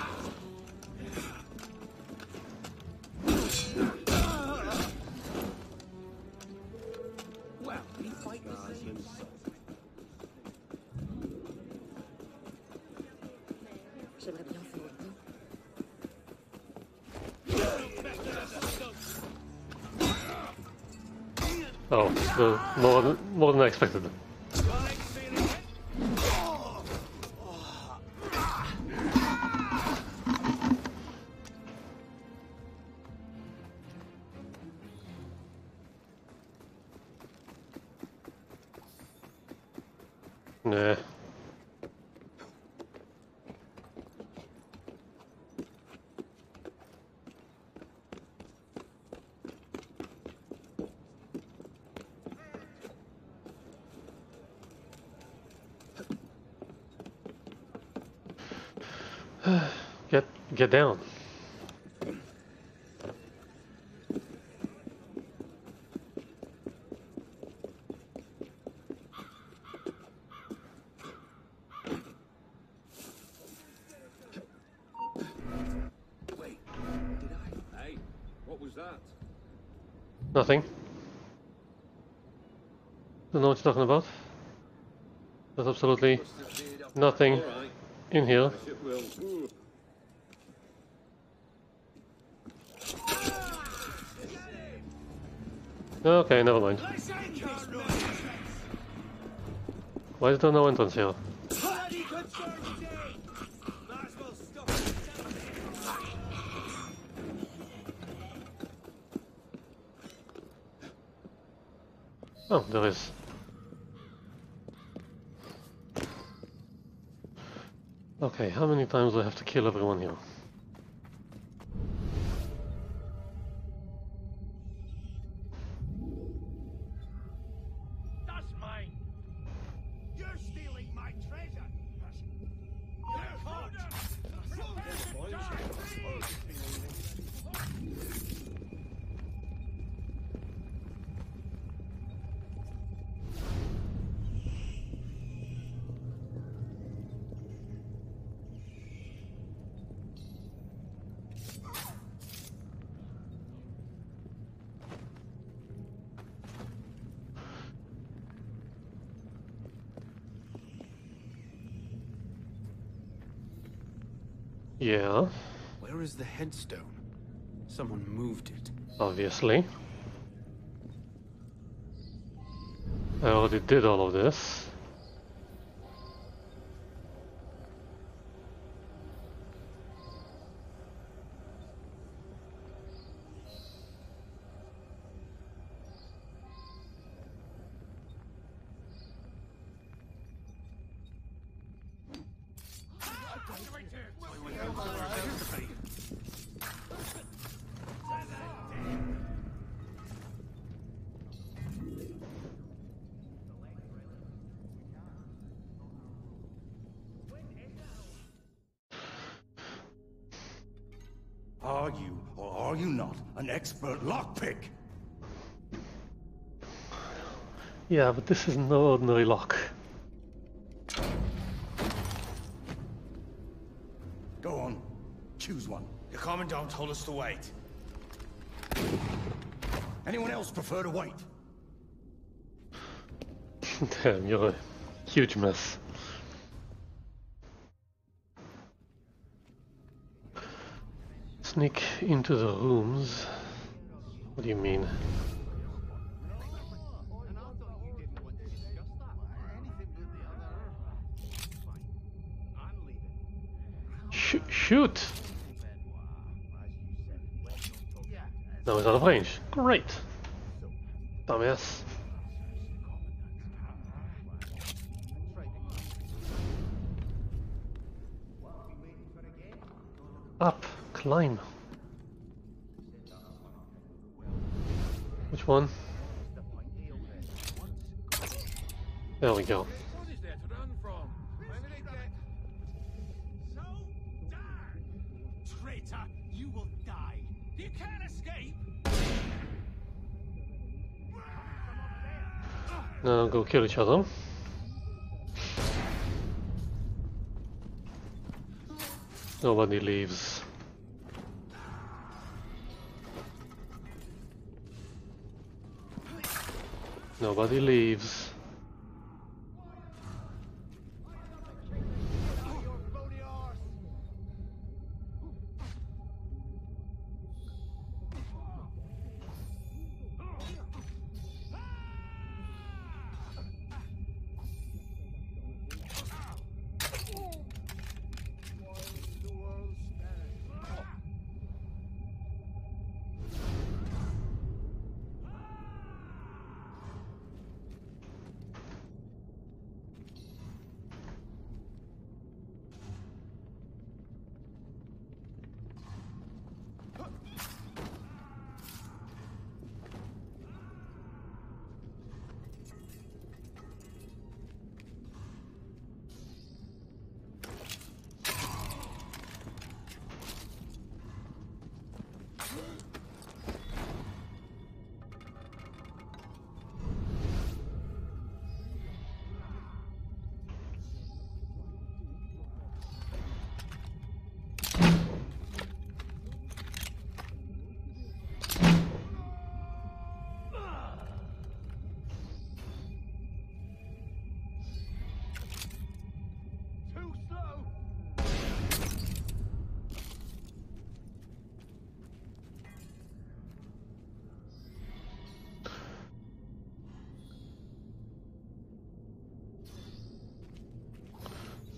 S4: Get
S1: down.
S7: Wait? Hey, what was that?
S1: Nothing. Don't know what you're talking about. There's absolutely nothing in here. Okay, never mind. Why is there no entrance here? Oh, there is. Okay, how many times do I have to kill everyone here? Yeah,
S2: Where is the headstone? Someone moved it.
S1: obviously. I already did all of this.
S6: Are you not, an expert lockpick?
S1: Yeah, but this is no ordinary lock.
S6: Go on, choose one.
S10: The Commandant told us to wait.
S6: Anyone else prefer to wait?
S1: Damn, you're a huge mess. Sneak into the rooms? What do you mean? Sh shoot! Now he's out of range. Great! Dumbass. Up, climb. One? There we go. Now go kill each other. Nobody leaves. Nobody leaves.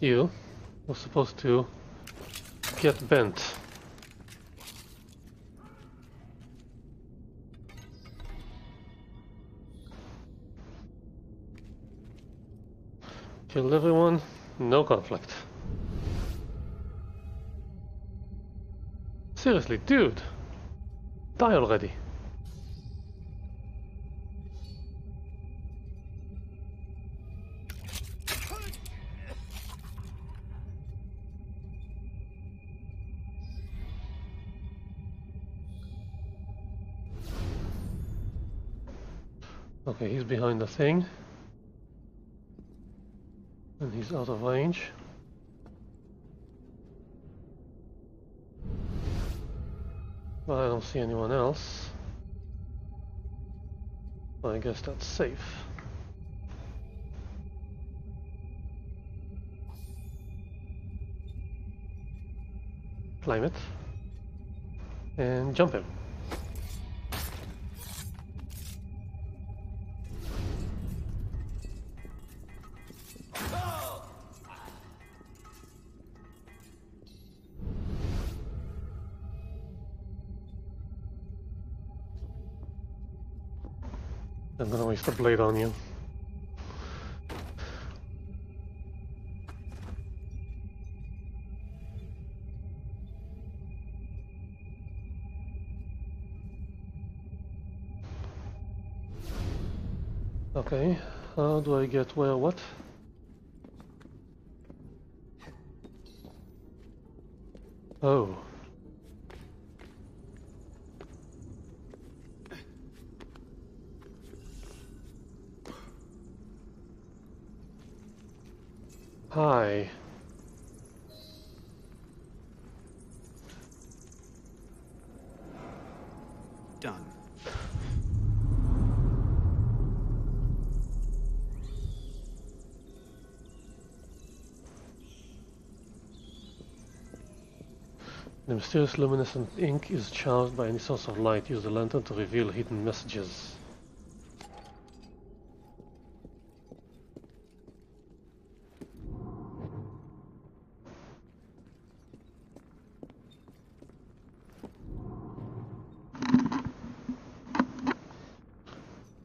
S1: You were supposed to get bent. Killed everyone, no conflict. Seriously, dude! Die already! Okay, he's behind the thing. And he's out of range. But I don't see anyone else. I guess that's safe. Climb it. And jump him. Blade on you. Okay, how do I get where what? Oh. Hi.
S2: Done.
S1: The mysterious luminescent ink is charged by any source of light. Use the lantern to reveal hidden messages.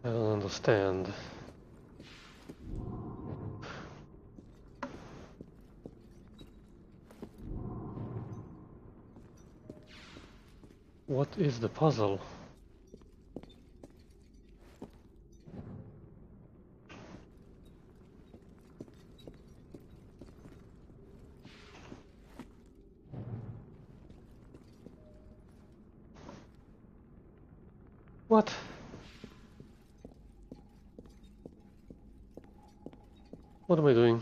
S1: I don't understand. What is the puzzle? What? What am I doing?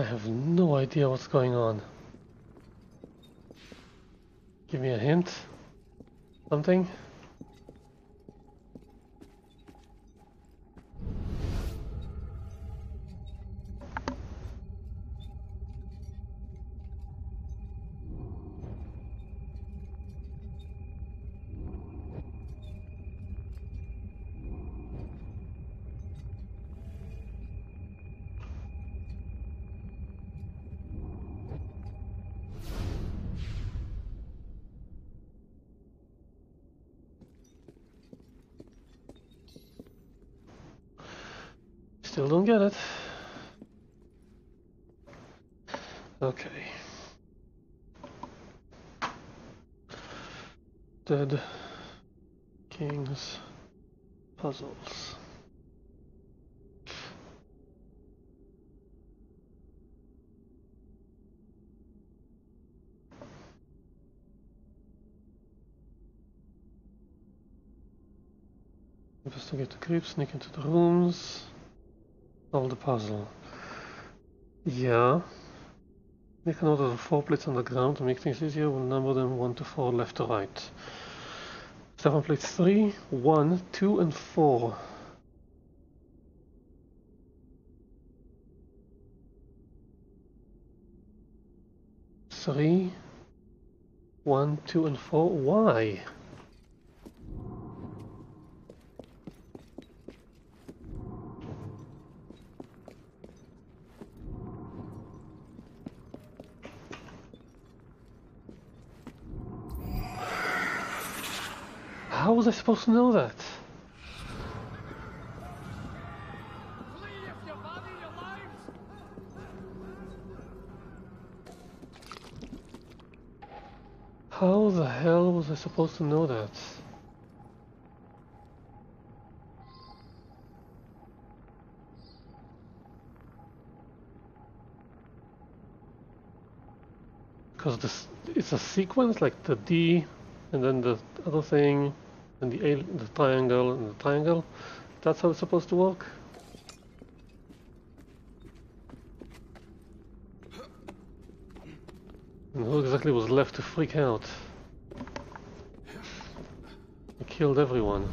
S1: I have no idea what's going on. Give me a hint. Something? Creep, sneak into the rooms. Solve the puzzle. Yeah. Make a note of the four plates on the ground to make things easier. We'll number them 1 to 4 left to right. Seven plates 3, 1, 2 and 4. Three, one, two, and four. Why? Supposed to know that? How the hell was I supposed to know that? Because it's a sequence like the D and then the other thing and the the triangle and the triangle. That's how it's supposed to work. And who exactly was left to freak out? I killed everyone.